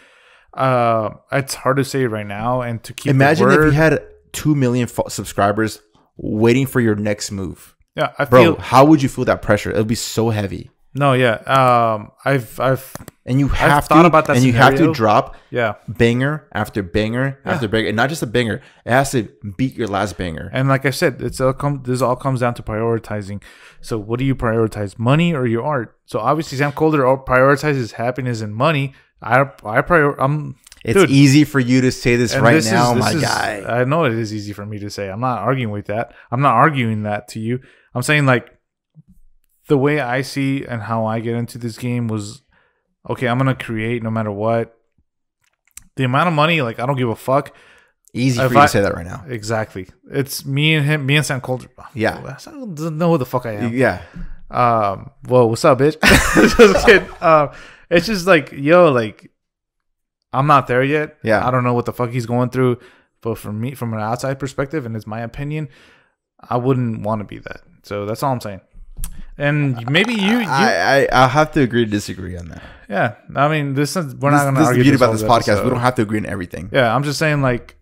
uh it's hard to say right now and to keep Imagine if you had two million fo- subscribers waiting for your next move, yeah, I bro. feel how would you feel that pressure? It would be so heavy, no, yeah. Um, I've I've and you have thought to about that and you have to drop yeah, banger after banger after banger, and not just a banger. It has to beat your last banger. and like I said, it's all come. This all comes down to prioritizing. So what do you prioritize, money or your art? So obviously, Sam Kolder prioritizes happiness and money. I I prior. I'm It's dude, easy for you to say this right this is- now, this my is- guy. I know it is easy for me to say. I'm not arguing with that. I'm not arguing that to you. I'm saying like the way I see and how I get into this game was okay, I'm gonna create no matter what. The amount of money, like I don't give a fuck. Easy for you I- to say that right now. Exactly. It's me and him, me and Sam Kolder. Yeah. Sam doesn't know who the fuck I am. Yeah, Um, whoa, what's up, bitch? just kidding. Um, it's just like, yo, like, I'm not there yet. Yeah. I don't know what the fuck he's going through. But from me, from an outside perspective, and it's my opinion, I wouldn't want to be that. So that's all I'm saying. And maybe you, you I, I I'll have to agree to disagree on that. yeah. I mean, this is we're not this, going to argue the beauty this about this podcast. episode. We don't have to agree on everything. Yeah, I'm just saying like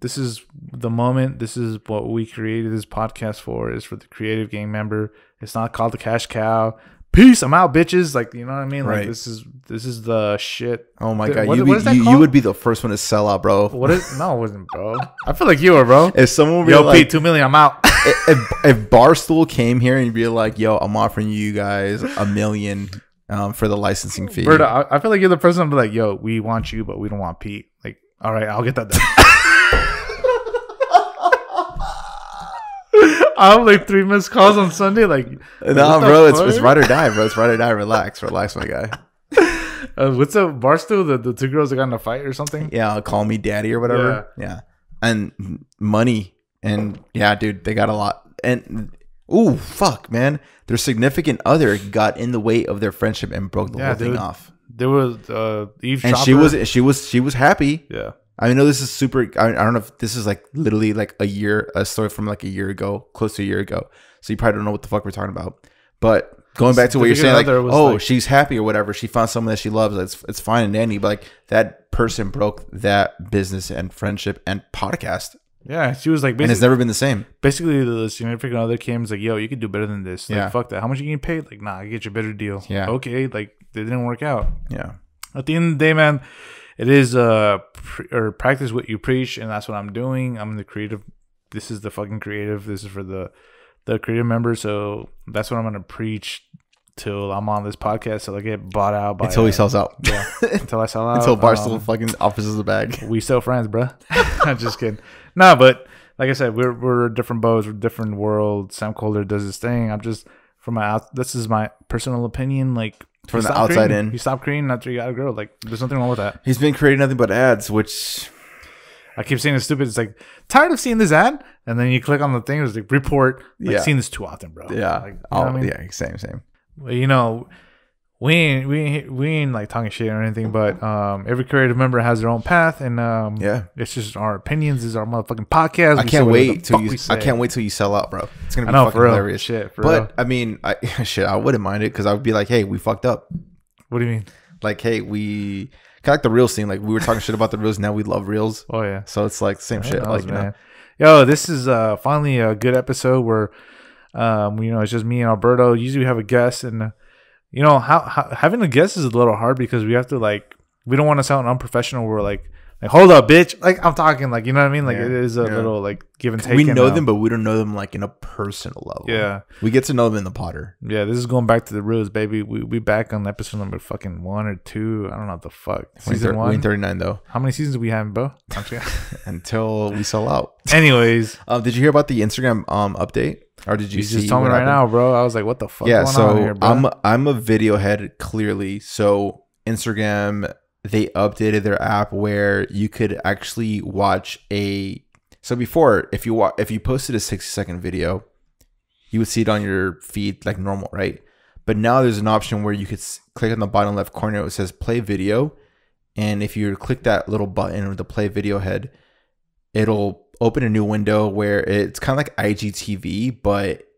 this is the moment. This is what we created this podcast for. Is for the creative game member. It's not called the cash cow. Peace. I'm out, bitches. Like you know what I mean. Like Right. this is this is the shit. Oh my god, what- you, what be, you, you would be the first one to sell out, bro. What is? No, it wasn't, bro. I feel like you were, bro. If someone were Yo, like, Pete, two million. I'm out. if, if Barstool came here and be like, "Yo, I'm offering you guys a million um, for the licensing fee," Berta, I, I feel like you're the person. I'm like, yo, we want you, but we don't want Pete. Like, all right, I'll get that done. I have like three missed calls on Sunday. Like, no, the bro, it's, it's ride or die, bro. It's ride or die. Relax, relax, my guy. Uh, what's up, Barstool? The, the two girls that got in a fight or something? Yeah, call me daddy or whatever. Yeah, and money and yeah, dude, they got a lot. And ooh, fuck, man, their significant other got in the way of their friendship and broke the Yeah, whole thing off. There was uh, Eve And she was she was she was happy. yeah, I know this is super. I, I don't know if this is like literally like a year, a story from like a year ago, close to a year ago. So you probably don't know what the fuck we're talking about. But going back to what you're saying, like, Significant other was oh, like- she's happy or whatever. She found someone that she loves. It's it's fine and dandy. But like that person broke that business and friendship and podcast, yeah. She was like, and it's never been the same. basically the significant other came was like, yo, you could do better than this. Like, Yeah. fuck that. How much you getting paid? Like, nah, I get you a better deal. Yeah. okay. Like, they didn't work out. Yeah, At the end of the day, man, it is uh or practice what you preach, and that's what I'm doing. I'm the creative. This is the fucking creative. This is for the the creative member. So that's what I'm gonna preach till I'm on this podcast till I get bought out by until he uh, sells out. Yeah, until I sell out. until Barstool um, fucking offers us the bag. we still friends, bruh. I'm just kidding. No, but like I said, we're we're different bows, we're different world. Sam Kolder does his thing. I'm just from my out. This is my personal opinion. Like From the outside creating- in. you stop creating after you got a girl. Like there's nothing wrong with that. He's been creating nothing but ads, which I keep saying it's stupid. It's like tired of seeing this ad, and then you click on the thing. It's like report. Like Yeah. seeing this too often, bro. yeah, Like, know oh I mean? yeah, same same. Well, you know, we ain't we ain't, we ain't like talking shit or anything, but um, every creative member has their own path, and um, Yeah. it's just our opinions. Is our motherfucking podcast. I We can't wait till you. I can't wait till you sell out, bro. It's gonna be know fucking hilarious. Shit, but real. I mean, I shit, I wouldn't mind it because I would be like, hey, we fucked up. What do you mean? Like, hey, we kind of like the reels thing. Like we were talking shit about the reels. Now we love reels. Oh yeah, So it's like same shit. knows, Like you know, man. Yo, this is uh finally a good episode where, um, you know, it's just me and Alberto. Usually we have a guest, and uh, you know, how, how having a guest is a little hard because we have to like we don't want to sound unprofessional. We're like, like hold up, bitch. Like I'm talking, like you know what I mean. Like Yeah, it is a yeah. little like give and take. we know uh, them, but we don't know them like in a personal level. Yeah, we get to know them in the Podder. yeah. This is going back to the rules, baby. We we back on episode number fucking one or two. I don't know what the fuck. Season one. in thirty nine though. How many seasons do we have, bro? Until we sell out. Anyways, Um, did you hear about the Instagram um update, or did you, you see just told me right happened? now, bro. I was like, what the fuck? yeah so here, i'm i'm a video head clearly so instagram they updated their app where you could actually watch a so before if you wa- if you posted a 60 second video you would see it on your feed like normal right but now there's an option where you could click on the bottom left corner it says play video and if you click that little button with the play video head it'll open a new window where it's kind of like igtv but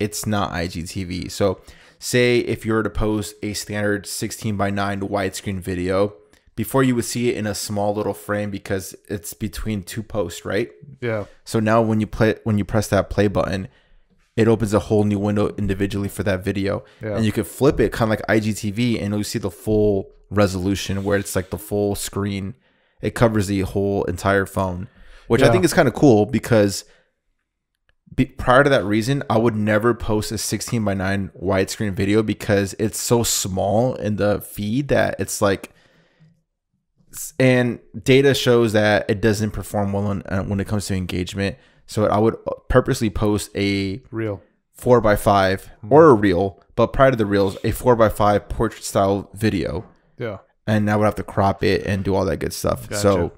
it's not IGTV. So, say if you were to post a standard 16 by 9 widescreen video, before you would see it in a small little frame because it's between two posts, right? yeah. So now when you play when you press that play button, it opens a whole new window individually for that video. Yeah. And you could flip it kind of like IGTV and you'll see the full resolution where it's like the full screen. It covers the whole entire phone, which I think is kind of cool because be, prior to that reason, I would never post a 16 by 9 widescreen video because it's so small in the feed that it's like and data shows that it doesn't perform well on, uh, when it comes to engagement. So I would purposely post a Real. four by five or a reel, but prior to the reels, a four by five portrait style video, Yeah. and I would have to crop it and do all that good stuff. Gotcha. so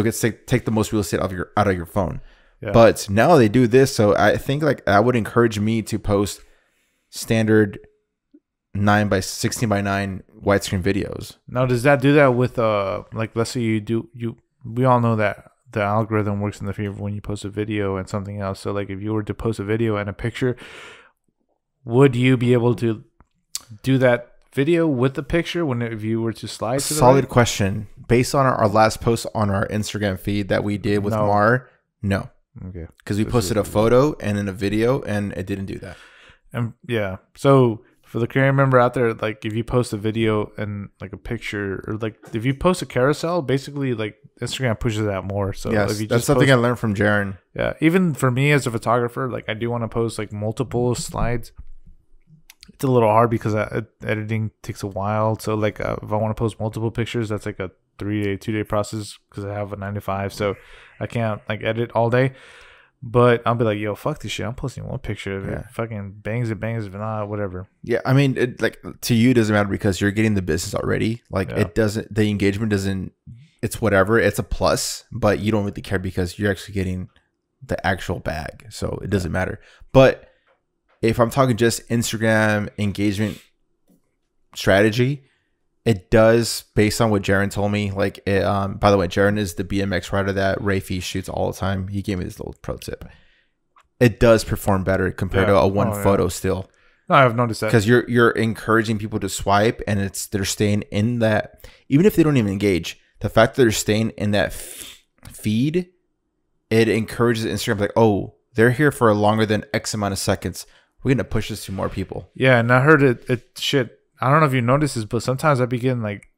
it gets to take the most real estate out of your out of your phone. Yeah. But now they do this, so I think like that would encourage me to post standard nine by sixteen by nine widescreen videos. Now, does that do that with uh, like let's say you do you? We all know that the algorithm works in the favor when you post a video and something else. So, like, if you were to post a video and a picture, would you be able to do that video with the picture when if you were to slide to the Solid right? question. Based on our, our last post on our Instagram feed that we did with No. Mar, no, Okay. because we posted a photo and then a video, and it didn't do that. And yeah, so for the creator member out there, like if you post a video and like a picture, or like if you post a carousel, basically like Instagram pushes that more. So yes, if you that's just something post- I learned from Jaren. Yeah, even for me as a photographer, like I do want to post like multiple slides. It's a little hard because uh, editing takes a while. So like uh, if I want to post multiple pictures, that's like a three day, two day process because I have a nine to five, so I can't like edit all day. But I'll be like, yo, fuck this shit. I'm posting one picture. If Yeah. it fucking bangs, it bangs. If not, whatever. Yeah, I mean, it, like to you, it doesn't matter because you're getting the business already. Like Yeah. it doesn't, the engagement doesn't. It's whatever. It's a plus, but you don't really care because you're actually getting the actual bag, so it doesn't matter. But if I'm talking just Instagram engagement strategy, it does based on what Jaron told me. Like, it, um, by the way, Jaron is the BMX rider that Rafi shoots all the time. He gave me this little pro tip. It does perform better compared Yeah. to a one Oh, yeah. photo still No, I've noticed that. because you're you're encouraging people to swipe and it's they're staying in that even if they don't even engage the fact that they're staying in that feed it encourages instagram like oh they're here for longer than x amount of seconds we're gonna push this to more people Yeah, and I heard it. It shit. I don't know if you noticed this, but sometimes I be getting like,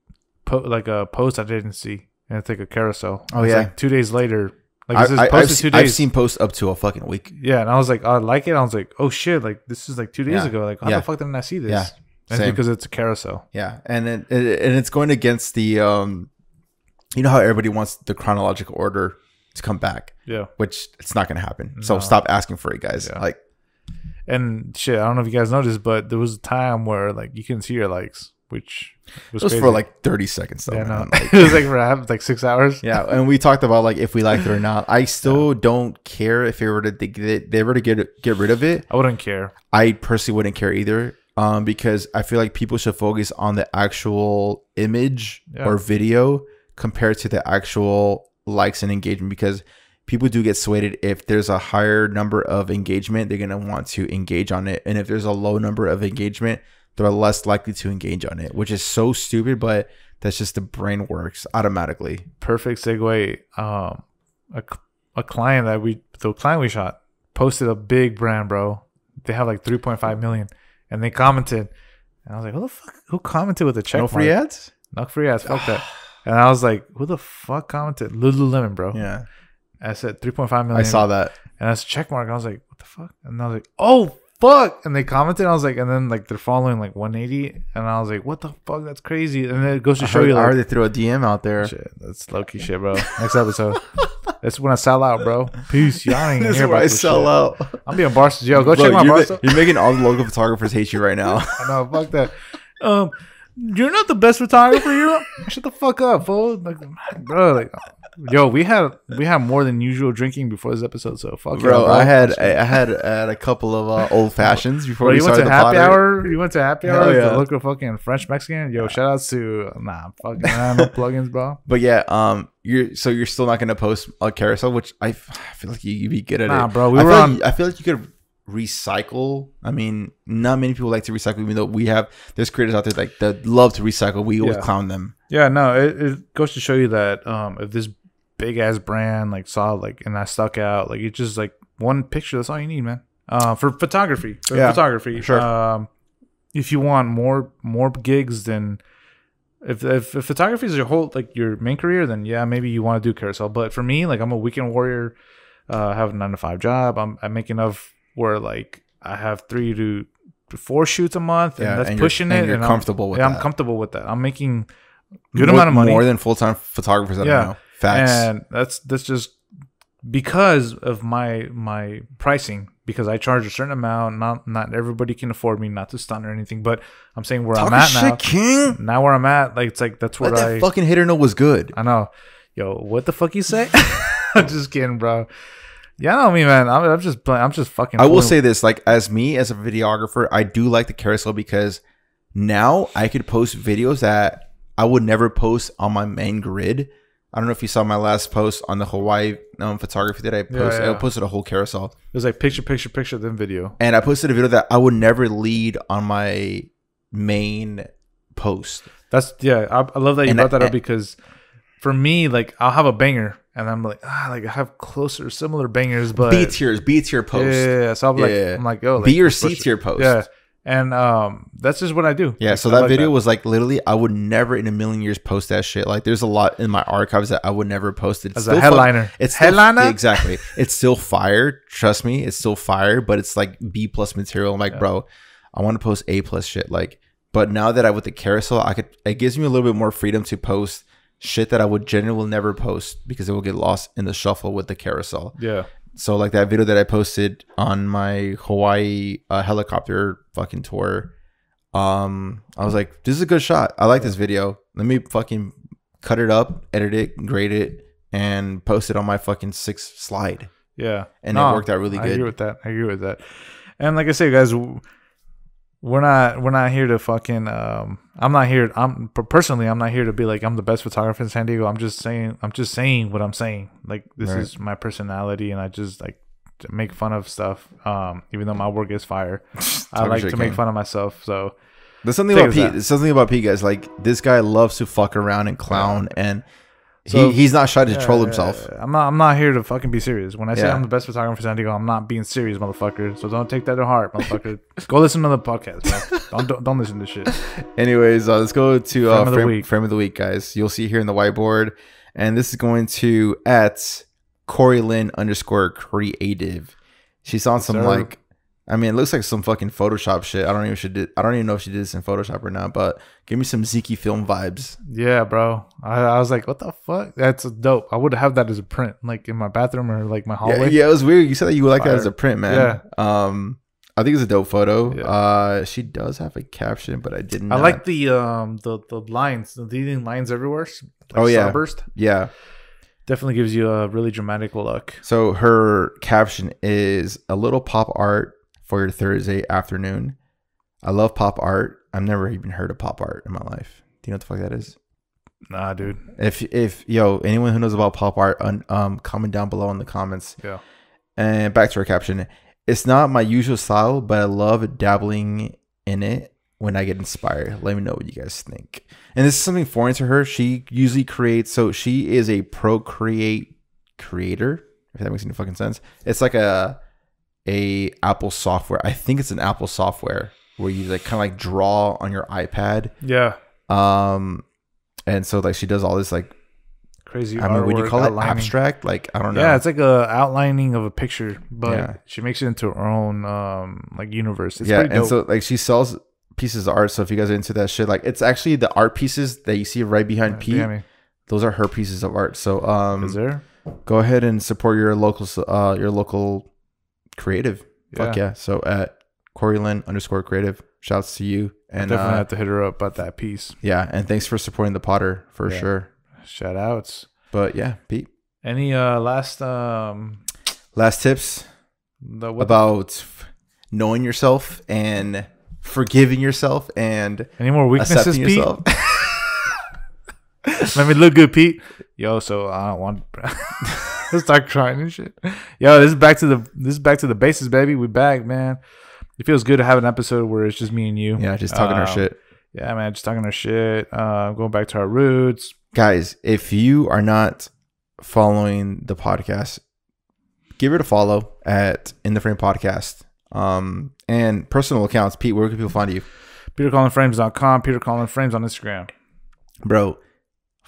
po- like a post I didn't see, and it's like a carousel. Oh, It's yeah. like two days later. Like I, this is I, posted two I've seen posts up to a fucking week yeah, and I was like, I like it. I was like, oh shit, like this is like two days Yeah. ago. Like how Yeah. the fuck didn't I see this? Yeah. Same. because it's a carousel. yeah and it, it, and it's going against the um you know how everybody wants the chronological order to come back Yeah, which it's not gonna happen so stop asking for it guys Yeah. like And shit, I don't know if you guys noticed, but there was a time where like you couldn't see your likes, which was, It was crazy. for like 30 seconds though. yeah, no. Like, it was like for half, like six hours. yeah, and we talked about like if we liked it or not. I still don't care if they were to they, they were to get get rid of it. I wouldn't care. I personally wouldn't care either. Um, because I feel like people should focus on the actual image Yeah. or video compared to the actual likes and engagement because people do get swayed if there's a higher number of engagement they're going to want to engage on it and if there's a low number of engagement they're less likely to engage on it which is so stupid but that's just the brain works automatically Perfect segue. Um, a, a client that we the client we shot posted a big brand, bro. They have like 3.5 million, and they commented, and I was like, who the fuck? Who commented with a check? no free mark? ads No free ads. Fuck that. And I was like, who the fuck commented? Lululemon, bro. yeah I said 3.5 million. i saw that And that's a check mark. I was like, what the fuck? And I was like, oh fuck. And they commented. I was like, and then like they're following like 180. And I was like, what the fuck? That's crazy. And then it goes to I show heard, you I like, heard they threw a dm out there shit, that's low key shit, bro. Next episode. that's when I sell out, bro. Peace. Y'all ain't this hear is where i sell shit. out I'm being Barca Joe. Go Bro, check my you're, Barca. ma- you're making all the local photographers hate you right now I know, fuck that. Um, you're not the best photographer. You're shut the fuck up, fool. Like, bro, like, yo, we had we had more than usual drinking before this episode, so fuck bro, y'all, I had I, I had had a couple of uh, old fashions before Bro, we you went started to the happy hour. You went to happy Hell hour. yeah. The local fucking French Mexican. Yo, shout outs to nah, fucking nah, no plugins, bro. But yeah, um, you're so you're still not gonna post a carousel, which I, f- I feel like you, you'd be good at Nah, it. bro, we I were feel on- Like, I feel like you could recycle. I mean, not many people like to recycle, even though we have there's creators out there like that love to recycle. We always Yeah. clown them. Yeah, no, it, it goes to show you that um, if this big ass brand like saw like and I stuck out, like it's just like one picture. That's all you need, man. Uh, for photography, for Yeah, photography. sure. Um, if you want more more gigs than if, if if photography is your whole like your main career, then yeah, maybe you want to do carousel. But for me, like I'm a weekend warrior. Uh, I have a nine to five job. I'm I make enough where like I have three to four shoots a month, and Yeah, that's and pushing and it. you're and comfortable I'm, with yeah, that. I'm comfortable with that. I'm making good More- amount of money more than full time photographers. I Yeah. Facts. and that's that's just because of my my pricing because I charge a certain amount. Not not everybody can afford me. Not to stun or anything, but I'm saying where I'm at shit, now. King. Now where I'm at, like it's like that's Let what that I fucking hater know was good. I know. Yo, what the fuck you say? I'm just kidding, bro. Yeah, I know me, man. I'm, I'm just playing. I'm just fucking. I will say this, like as me as a videographer, I do like the carousel because now I could post videos that I would never post on my main grid. I don't know if you saw my last post on the Hawaii um, photography that I posted. yeah. I posted a whole carousel, it was like picture, picture, picture, then video. and I posted a video that I would never lead on my main post. That's yeah. I, I love that you And brought that I- up because for me, like I'll have a banger, and I'm like ah, like I have closer, similar bangers, but B tiers, B tier Yeah, post, yeah, yeah. So I'm like, Yeah. I'm like, oh, like, B or C tier post. Yeah, and um, that's just what I do. Yeah, Like, so that like video was like literally, I would never in a million years post that shit. Like, there's a lot in my archives that I would never post it. It's as still a headliner. It's still, headliner. exactly. It's still fire. Trust me, it's still fire. But it's like B plus material. I'm like, Yeah. bro, I want to post A plus shit. Like, but now that I with the carousel, I could. It gives me a little bit more freedom to post shit that I would generally never post because it will get lost in the shuffle with the carousel. Yeah, So like that video that I posted on my Hawaii uh, helicopter fucking tour, um, I was like, this is a good shot. I like this video. Let me fucking cut it up, edit it, grade it, and post it on my fucking six slide. yeah, And it worked out really good. I agree with that. I agree with that. And like I say, guys, we're not we're not here to fucking. Um, I'm not here. I'm personally, I'm not here to be like I'm the best photographer in San Diego. I'm just saying. I'm just saying what I'm saying. Like this Right. is my personality, and I just like to make fun of stuff. Um, even though my work is fire, I like to make fun of myself. So There's something Take about Pete. There's something about Pete, guys. Like this guy loves to fuck around and clown, and So- he, he's not shy to Yeah, troll himself. yeah. I'm not. I'm not here to fucking be serious. When I say Yeah. I'm the best photographer for San Diego, I'm not being serious, motherfucker. So don't take that to heart, motherfucker. Go listen to the podcast. Don't, don't don't listen to shit. Anyways, uh, let's go to uh, Frame of the frame, week. frame of the week, guys. You'll see here in the whiteboard, and this is going to at Kori Lynn underscore creative. She's on some sir. like, I mean, it looks like some fucking Photoshop shit. I don't even she did. I don't even know if she did this in Photoshop or not. But give me some Zeke film vibes. Yeah, bro. I, I was like, what the fuck? That's dope. I would have that as a print, like in my bathroom or like my Yeah, hallway. yeah, it was weird. You said that you would like that as a print, man. Yeah. Um, I think it's a dope photo. Yeah. Uh, she does have a caption, but I didn't. I like the um the the lines, the leading lines everywhere. Like Oh, yeah. starburst. yeah. definitely gives you a really dramatic look. So her caption is a little pop art for your Thursday afternoon. I love pop art. I've never even heard of pop art in my life. Do you know what the fuck that is? Nah, dude. If if yo anyone who knows about pop art, un, um, comment down below in the comments. Yeah. And back to her caption. It's not my usual style, but I love dabbling in it when I get inspired. Let me know what you guys think. And this is something foreign to her. She usually creates, so she is a Procreate creator, if that makes any fucking sense. It's like a a Apple software. I think it's an Apple software where you like kind of like draw on your iPad. Yeah. Um and so like she does all this like Crazy. I mean, would you call it outlining. abstract? Like I don't know. Yeah, it's like a outlining of a picture, but Yeah. she makes it into her own um like universe. It's yeah, and so like she sells pieces of art. So if you guys are into that shit, like it's actually the art pieces that you see right behind Pete. Damn. Those are her pieces of art. So um, Is there? go ahead and support your local uh your local creative. Fuck yeah. So at Kori Lynn underscore creative. Shouts to you and Definitely uh, have to hit her up about that piece. yeah, and thanks for supporting the Podder for Yeah. sure. Shout outs. But yeah, Pete. Any uh last um Last tips the about f- knowing yourself and forgiving yourself and any more weaknesses, accepting Pete? yourself. Let me look good, Pete. Yo, so I don't want let's start crying and shit. Yo, this is back to the this is back to the bases, baby. We back, man. It feels good to have an episode where it's just me and you. yeah, just talking our Um, shit. Yeah, man, just talking our shit. Uh, going back to our roots. guys, if you are not following the podcast, give it a follow at In the Frame Podcast. Um, and personal accounts. Pete, where can people find you? PeterCollinFrames.com, PeterCollinFrames on Instagram. Bro,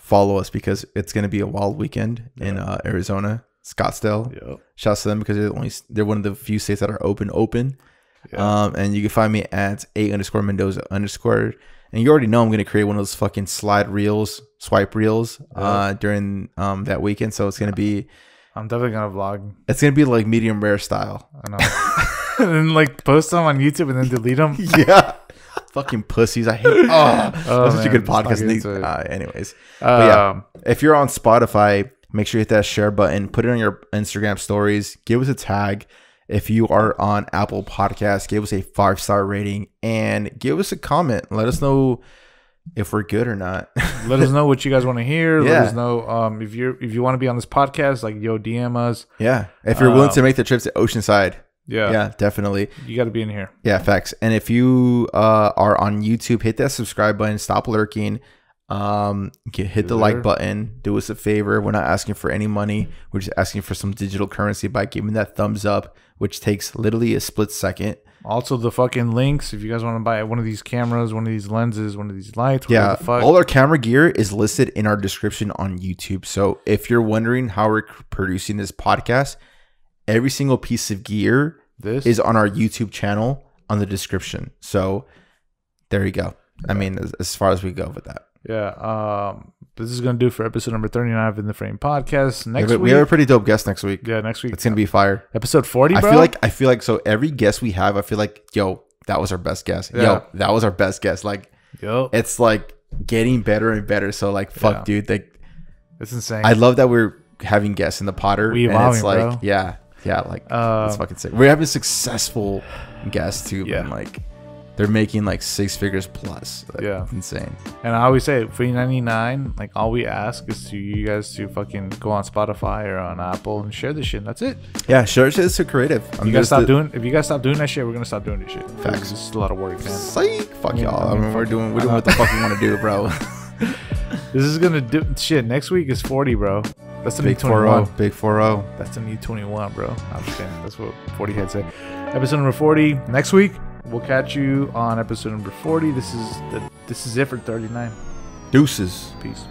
follow us because it's gonna be a wild weekend in uh, Arizona, Scottsdale. Yep. Shouts to them because they're only they're one of the few states that are open open. Yeah. Um, and you can find me at a underscore Mendoza underscore. And you already know I'm gonna create one of those fucking slide reels, swipe reels, uh, during um that weekend. So it's gonna be I'm definitely gonna vlog. it's gonna be like medium rare style. I know. and then like post them on YouTube and then delete them. yeah, fucking pussies. I hate. Oh, Oh, that's such a good podcast. into. Uh, anyways, Um, yeah. if you're on Spotify, make sure you hit that share button. Put it on your Instagram stories. Give us a tag. If you are on Apple Podcasts, give us a five star rating and give us a comment. Let us know if we're good or not. let us know what you guys want to hear. Let us know um, if you're if you want to be on this podcast. Like yo, DM us. yeah, if you're willing Um, to make the trip to Oceanside, Yeah, yeah, definitely. you got to be in here. Yeah, facts. And if you uh, are on YouTube, hit that subscribe button. Stop lurking. Um, get, hit the Yes, like button. Do us a favor. We're not asking for any money. We're just asking for some digital currency by giving that thumbs up, which takes literally a split second. Also, the fucking links. If you guys want to buy one of these cameras, one of these lenses, one of these lights, Yeah, the fuck. all our camera gear is listed in our description on YouTube. So if you're wondering how we're producing this podcast, every single piece of gear this is on our YouTube channel on the description. So there you go. I mean, as, as far as we go with that. yeah. Um, this is gonna do for episode number thirty nine of In the Frame podcast. Next Yeah, week, we have a pretty dope guest next week. yeah, next week It's gonna be fire. episode forty. I Bro? feel like I feel like so every guest we have, I feel like yo, that was our best guest. Yeah. Yo, that was our best guest. Like yo, it's like getting better and better. So like fuck, Yeah. dude. Like it's insane. I love that we're having guests in the Podder. We and it's evolving, like bro. yeah, yeah, like Um, it's fucking sick. We're having successful guests too. Yeah. and like they're making like six figures plus. Like, Yeah. insane. And I always say three ninety nine. Like all we ask is to you guys to fucking go on Spotify or on Apple and share this shit. That's it. Yeah, sure. It's so creative. I You guys stop the- doing. If you guys stop doing that shit, we're gonna stop doing this shit. Facts. It's a lot of work, man. Psych. Fuck Yeah, y'all. I I mean, mean, we're doing we're doing what the fuck we want to do, bro. This is gonna do shit. Next week is forty, bro. That's the Big four zero. Big four oh. zero. That's the new twenty one, bro. I'm just kidding. That's what forty had said. Episode number forty. Next week we'll catch you on episode number forty. This is the this is it for thirty nine. Deuces. Peace.